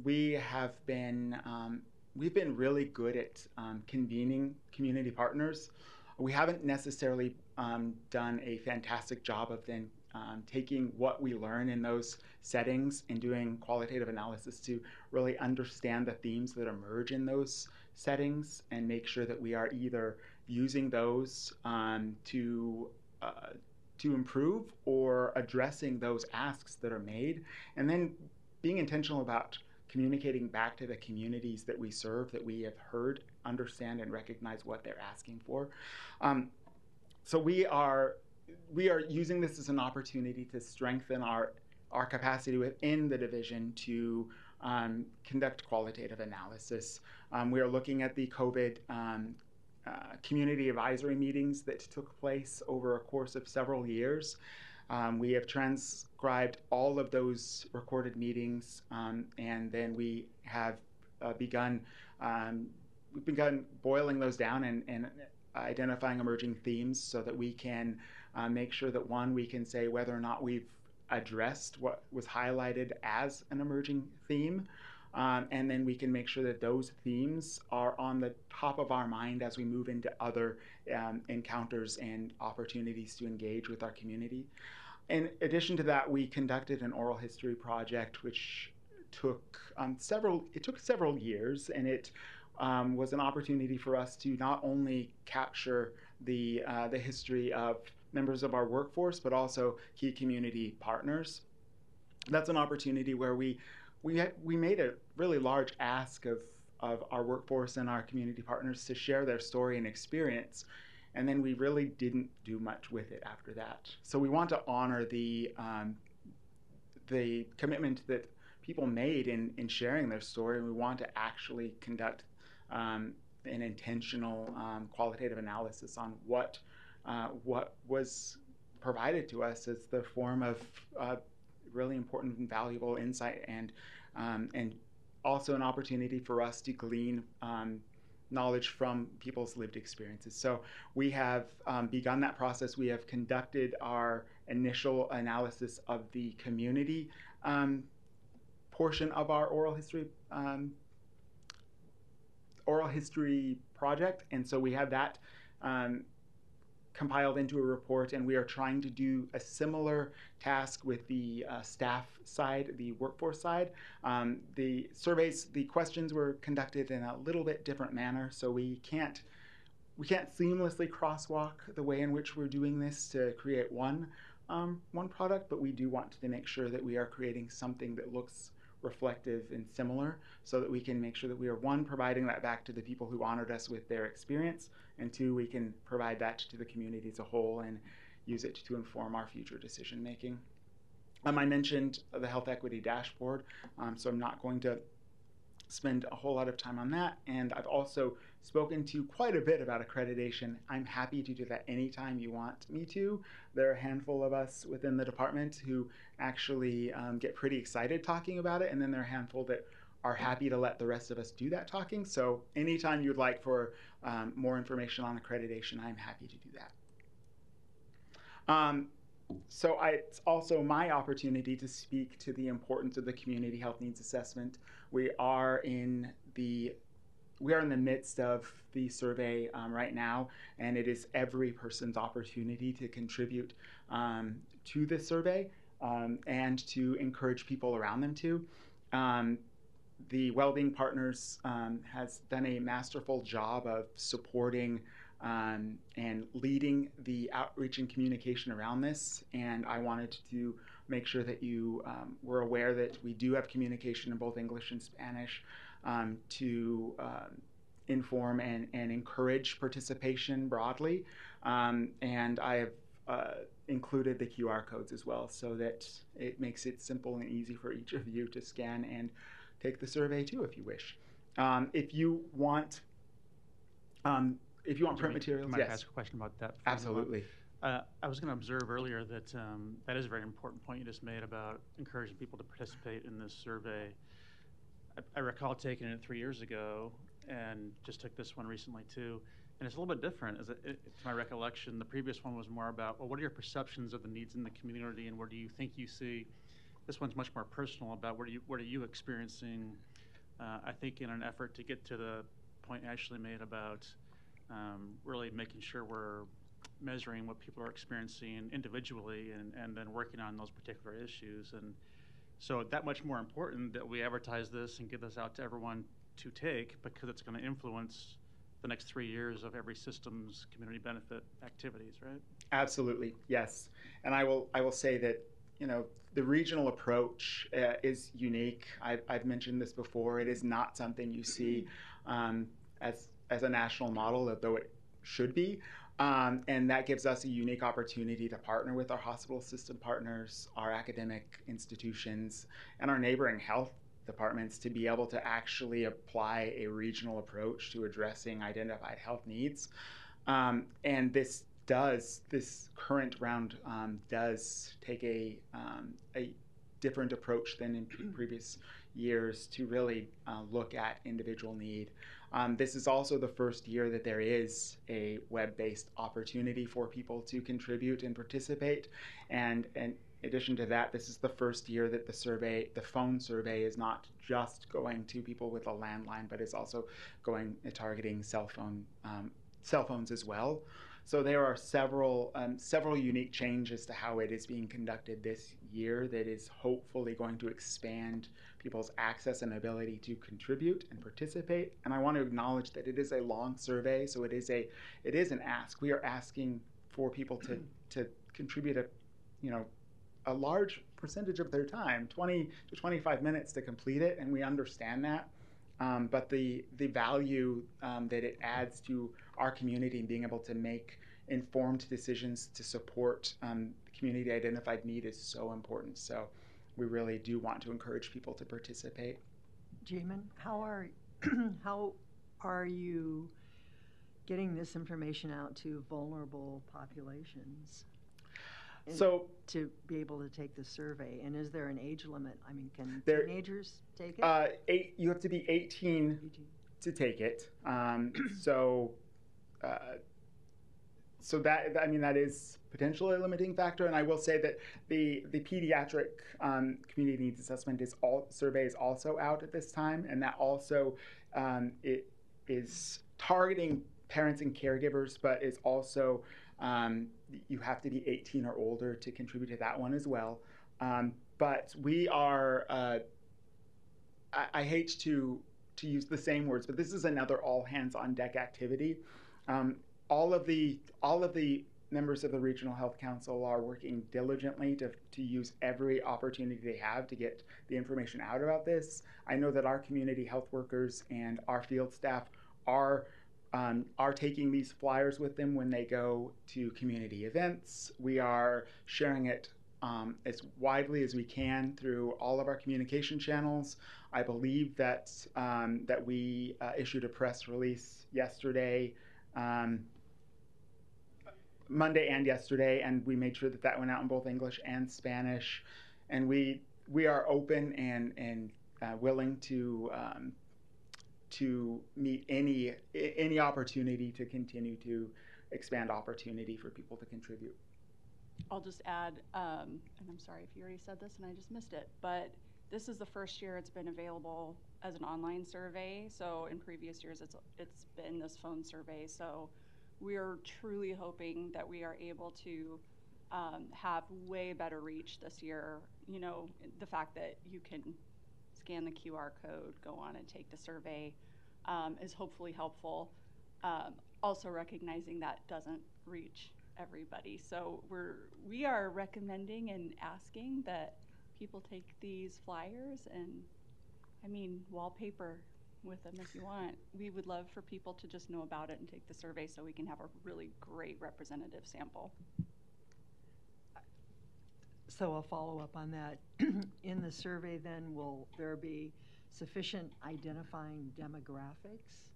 we have been um, we've been really good at um, convening community partners. We haven't necessarily um, done a fantastic job of then taking what we learn in those settings and doing qualitative analysis to really understand the themes that emerge in those settings and make sure that we are either using those um, to uh, to improve or addressing those asks that are made, and then being intentional about communicating back to the communities that we serve that we have heard, understand, and recognize what they're asking for. Um, so we are we are using this as an opportunity to strengthen our our capacity within the division to um, conduct qualitative analysis. Um, we are looking at the COVID um, uh, community advisory meetings that took place over a course of several years. Um, we have transcribed all of those recorded meetings, um, and then we have uh, begun um, we've begun boiling those down and, and identifying emerging themes so that we can uh, make sure that one we can say whether or not we've addressed what was highlighted as an emerging theme. Um, and then we can make sure that those themes are on the top of our mind as we move into other um, encounters and opportunities to engage with our community. In addition to that, we conducted an oral history project, which took um, several. It took several years, and it um, was an opportunity for us to not only capture the uh, the history of members of our workforce, but also key community partners. That's an opportunity where we we we made a really large ask of of our workforce and our community partners to share their story and experience, and then we really didn't do much with it after that. So we want to honor the um, the commitment that people made in in sharing their story, and we want to actually conduct um, an intentional um, qualitative analysis on what uh, what was provided to us as the form of uh, really important and valuable insight and um, and also an opportunity for us to glean um, knowledge from people's lived experiences. So we have um, begun that process. We have conducted our initial analysis of the community um, portion of our oral history um, oral history project, and so we have that um, compiled into a report, and we are trying to do a similar task with the uh, staff side, the workforce side. Um, the surveys, the questions were conducted in a little bit different manner, so we can't we can't seamlessly crosswalk the way in which we're doing this to create one um, one product, but we do want to make sure that we are creating something that looks reflective and similar so that we can make sure that we are one providing that back to the people who honored us with their experience and two we can provide that to the community as a whole and use it to inform our future decision making um, i mentioned the health equity dashboard um, so i'm not going to spend a whole lot of time on that and i've also spoken to quite a bit about accreditation. I'm happy to do that anytime you want me to. There are a handful of us within the department who actually um, get pretty excited talking about it, and then there are a handful that are happy to let the rest of us do that talking. So, anytime you'd like for um, more information on accreditation, I'm happy to do that. Um, so, I, it's also my opportunity to speak to the importance of the community health needs assessment. We are in the we are in the midst of the survey um, right now, and it is every person's opportunity to contribute um, to this survey um, and to encourage people around them to. Um, the Wellbeing Partners um, has done a masterful job of supporting and leading the outreach and communication around this, and I wanted to make sure that you were aware that we do have communication in both English and Spanish um, to um, inform and, and encourage participation broadly. Um, and I have uh, included the QR codes as well so that it makes it simple and easy for each of you to scan and take the survey too if you wish. Um, if you want, um, if you want print materials, might yes. ask a question about that. Absolutely. Uh, I was going to observe earlier that um, that is a very important point you just made about encouraging people to participate in this survey. I, recall taking it three years ago and just took this one recently too. And it's a little bit different. As it, it, to my recollection, the previous one was more about well, what are your perceptions of the needs in the community, and where do you think you see? This one's much more personal about where do you what are you experiencing Uh, I think in an effort to get to the point Ashley made about um, really making sure we're measuring what people are experiencing individually and, and then working on those particular issues. And so that much more important that we advertise this and get this out to everyone to take because it's going to influence the next three years of every system's community benefit activities, right? Absolutely, yes. And I will I will say that you know the regional approach uh, is unique. I've, I've mentioned this before. It is not something you see um, as as a national model, though it should be. Um, and that gives us a unique opportunity to partner with our hospital system partners, our academic institutions, and our neighboring health departments to be able to actually apply a regional approach to addressing identified health needs. Um, and this does, this current round um, does take a, um, a different approach than in pre- previous years to really uh, look at individual need. Um, this is also the first year that there is a web based opportunity for people to contribute and participate. And, and in addition to that, this is the first year that the survey, the phone survey, is not just going to people with a landline, but is also going uh, targeting cell phone um, cell phones as well. So there are several um, several unique changes to how it is being conducted this year that is hopefully going to expand people's access and ability to contribute and participate. And I want to acknowledge that it is a long survey, so it is a it is an ask. We are asking for people to to contribute a you know a large percentage of their time 20 to 25 minutes to complete it and we understand that um, but the the value um, that it adds to our community and being able to make informed decisions to support um, community identified need is so important so we really do want to encourage people to participate Jamin, how are how are you getting this information out to vulnerable populations? so to be able to take the survey, and is there an age limit? I mean, can There- teenagers take it? uh, eight, you have to be 18 Eighteen. to take it. Um, so, uh, so that I mean that is potentially a limiting factor. And I will say that the the pediatric um, community needs assessment is all survey is also out at this time, and that also um, it is targeting parents and caregivers, but is also um, you have to be 18 or older to contribute to that one as well. Um, but we are. Uh, I, I hate to to use the same words, but this is another all hands on deck activity. Um, all of the all of the members of the regional health council are working diligently to, to use every opportunity they have to get the information out about this. I know that our community health workers and our field staff are um, are taking these flyers with them when they go to community events. We are sharing it um, as widely as we can through all of our communication channels. I believe that um, that we uh, issued a press release yesterday, um, Monday and yesterday, and we made sure that that went out in both English and Spanish. And we we are open and and uh, willing to um, to meet any any opportunity to continue to expand opportunity for people to contribute. I'll just add, um, and I'm sorry if you already said this and I just missed it, but this is the first year it's been available as an online survey. So in previous years, it's it's been this phone survey. So we are truly hoping that we are able to um, have way better reach this year. You know, the fact that you can scan the QR code, go on and take the survey um, is hopefully helpful. Um, also recognizing that doesn't reach everybody. So we're we are recommending and asking that people take these flyers and I mean wallpaper with them if you want. We would love for people to just know about it and take the survey so we can have a really great representative sample. So a follow-up on that. In the survey, then, will there be sufficient identifying demographics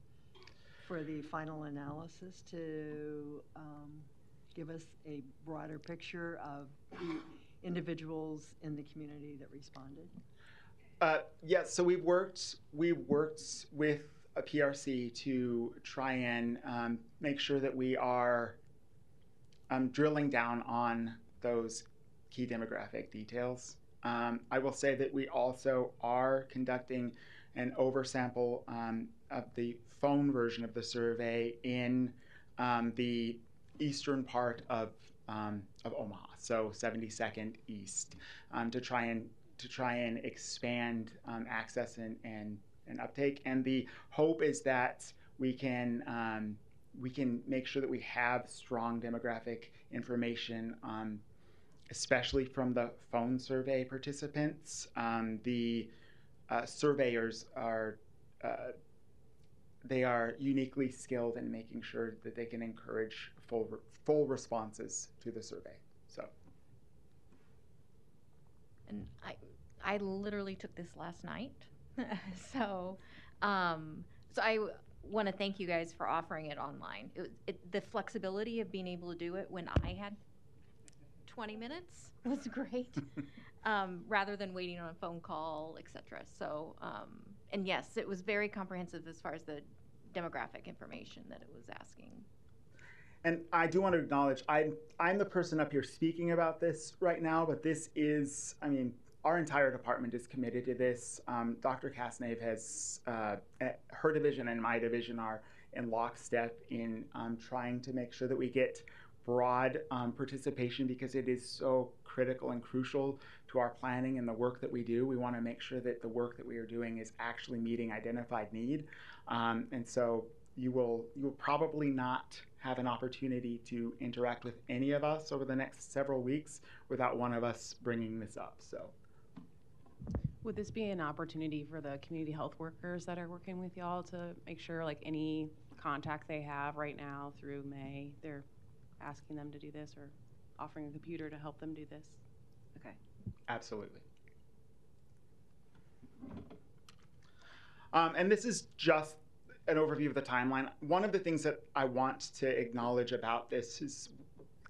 for the final analysis to um, give us a broader picture of the individuals in the community that responded? Uh, yes, so we've worked we've worked with a PRC to try and um, make sure that we are um, drilling down on those key demographic details. Um, I will say that we also are conducting an oversample um, of the phone version of the survey in um, the eastern part of um, of Omaha, so 72nd East, to try and to try and expand um, access and, and and uptake. And the hope is that we can um, we can make sure that we have strong demographic information, um, especially from the phone survey participants. Um, the uh, surveyors are uh, they are uniquely skilled in making sure that they can encourage full full responses to the survey. So And I, I literally took this last night. so, um, so I want to thank you guys for offering it online. It, it, the flexibility of being able to do it when I had 20 minutes was great, um, rather than waiting on a phone call, etc. So, um, and yes, it was very comprehensive as far as the demographic information that it was asking. And I do want to acknowledge I'm I'm the person up here speaking about this right now, but this is I mean our entire department is committed to this. Um, Dr. Casnave has uh, her division and my division are in lockstep in um, trying to make sure that we get broad um, participation because it is so critical and crucial to our planning and the work that we do. We want to make sure that the work that we are doing is actually meeting identified need, um, and so you will you will probably not have an opportunity to interact with any of us over the next several weeks without one of us bringing this up. So. Would this be an opportunity for the community health workers that are working with y'all to make sure like any contact they have right now through May, they're asking them to do this or offering a computer to help them do this? Okay. Absolutely. Um, and this is just an overview of the timeline. One of the things that I want to acknowledge about this is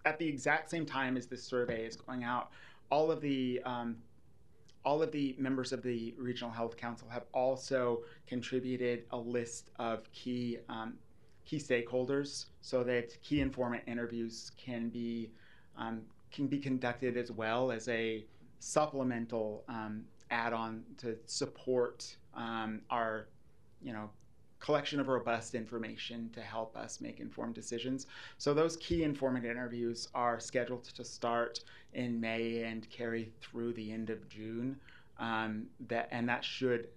at the exact same time as this survey is going out, all of the um, all of the members of the Regional Health Council have also contributed a list of key um, key stakeholders so that key informant interviews can be um, can be conducted as well as a supplemental um, add-on to support um, our you know collection of robust information to help us make informed decisions. So those key informant interviews are scheduled to start in May and carry through the end of June. Um, that and that should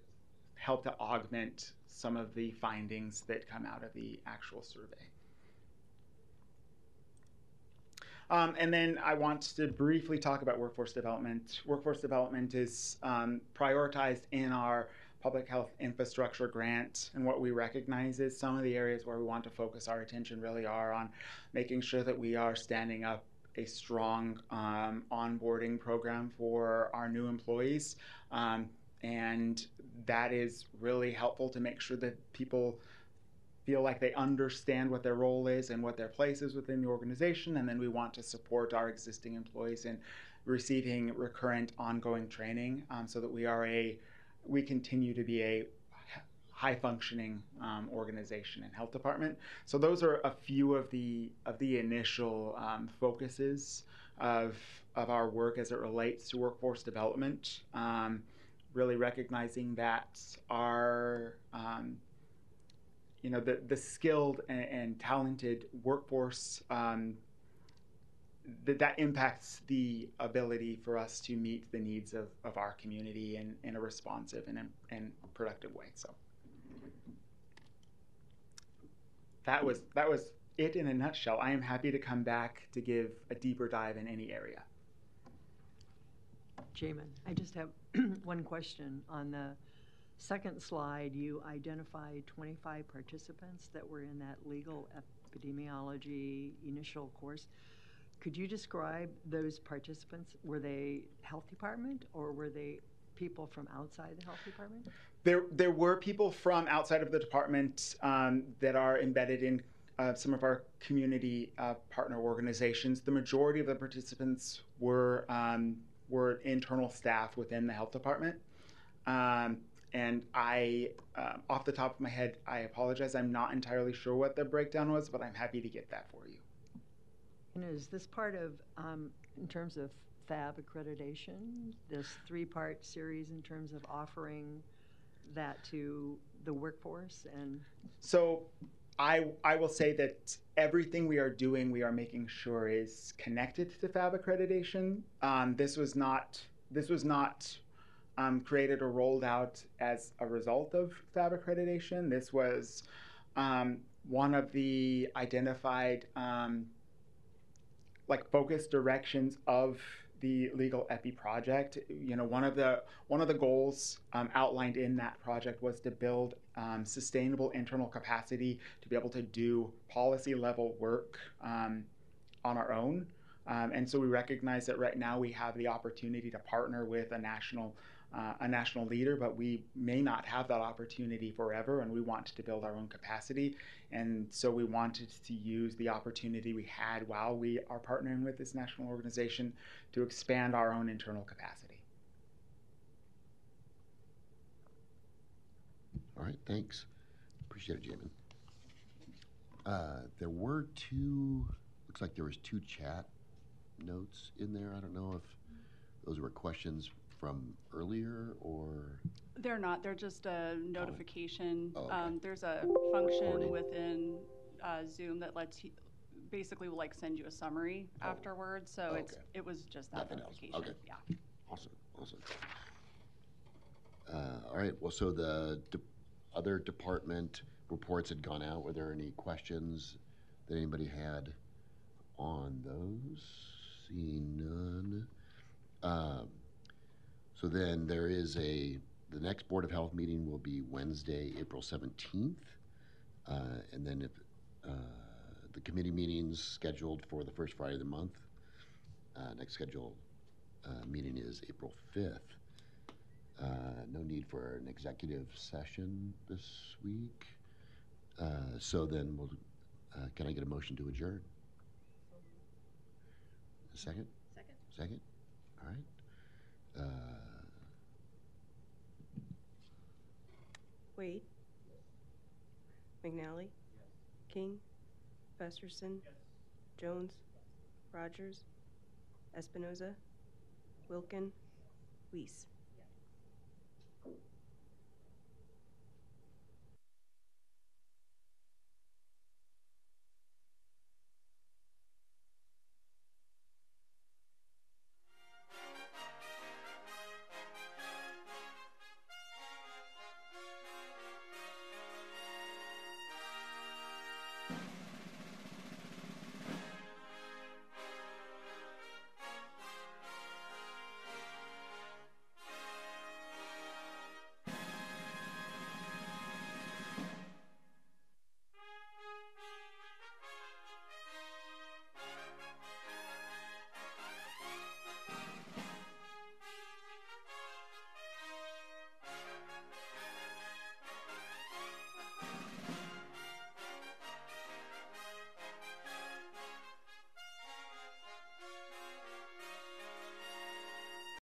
help to augment some of the findings that come out of the actual survey. Um, and then I want to briefly talk about workforce development. Workforce development is um, prioritized in our public health infrastructure grant. And what we recognize is some of the areas where we want to focus our attention really are on making sure that we are standing up a strong um, onboarding program for our new employees. Um, and that is really helpful to make sure that people feel like they understand what their role is and what their place is within the organization. And then we want to support our existing employees in receiving recurrent ongoing training um, so that we are a we continue to be a high functioning um, organization and health department. So those are a few of the of the initial um, focuses of of our work as it relates to workforce development. Um, really recognizing that our um, you know the the skilled and, and talented workforce um, that that impacts the ability for us to meet the needs of, of our community in, in a responsive and, and productive way. So that was that was it in a nutshell. I am happy to come back to give a deeper dive in any area. Jamin, I just have one question. On the second slide, you identified 25 participants that were in that legal epidemiology initial course. Could you describe those participants? Were they health department or were they people from outside the health department? There, there were people from outside of the department um, that are embedded in uh, some of our community uh, partner organizations. The majority of the participants were um, were internal staff within the health department. Um, and I, uh, off the top of my head, I apologize. I'm not entirely sure what the breakdown was, but I'm happy to get that for you. Is this part of, um, in terms of PHAB accreditation, this three-part series in terms of offering that to the workforce and So I I will say that everything we are doing, we are making sure is connected to PHAB accreditation. Um, this was not this was not um, created or rolled out as a result of PHAB accreditation. This was um, one of the identified um, like focus directions of the legal epi project. You know one of the one of the goals um, outlined in that project was to build um, sustainable internal capacity to be able to do policy level work um, on our own. Um, and so we recognize that right now we have the opportunity to partner with a national uh, a national leader, but we may not have that opportunity forever, and we wanted to build our own capacity. And so we wanted to use the opportunity we had while we are partnering with this national organization to expand our own internal capacity. All right, thanks. Appreciate it, Jamin. Uh, there were two, looks like there was two chat notes in there. I don't know if those were questions from earlier or, They're not, they're just a notification. Oh, okay. Um, there's a function Recording. within, uh, Zoom that lets you, basically will like send you a summary Oh. afterwards, so it's, Okay. it was just that Nothing else. notification, Okay. yeah. awesome, awesome. Uh, all right, well, so the de- other department reports had gone out. Were there any questions that anybody had on those? Seeing none. Um, so then there is a, the next Board of Health meeting will be Wednesday, April 17th. Uh, and then if, uh, the committee meetings scheduled for the first Friday of the month. Uh, next scheduled, uh, meeting is April 5th. Uh, no need for an executive session this week. Uh, so then we'll, uh, can I get a motion to adjourn? A second? Second. Second? All right. Wade. McNally. King. Festerson. Jones. Rogers. Espinoza. Wilkin. Weiss.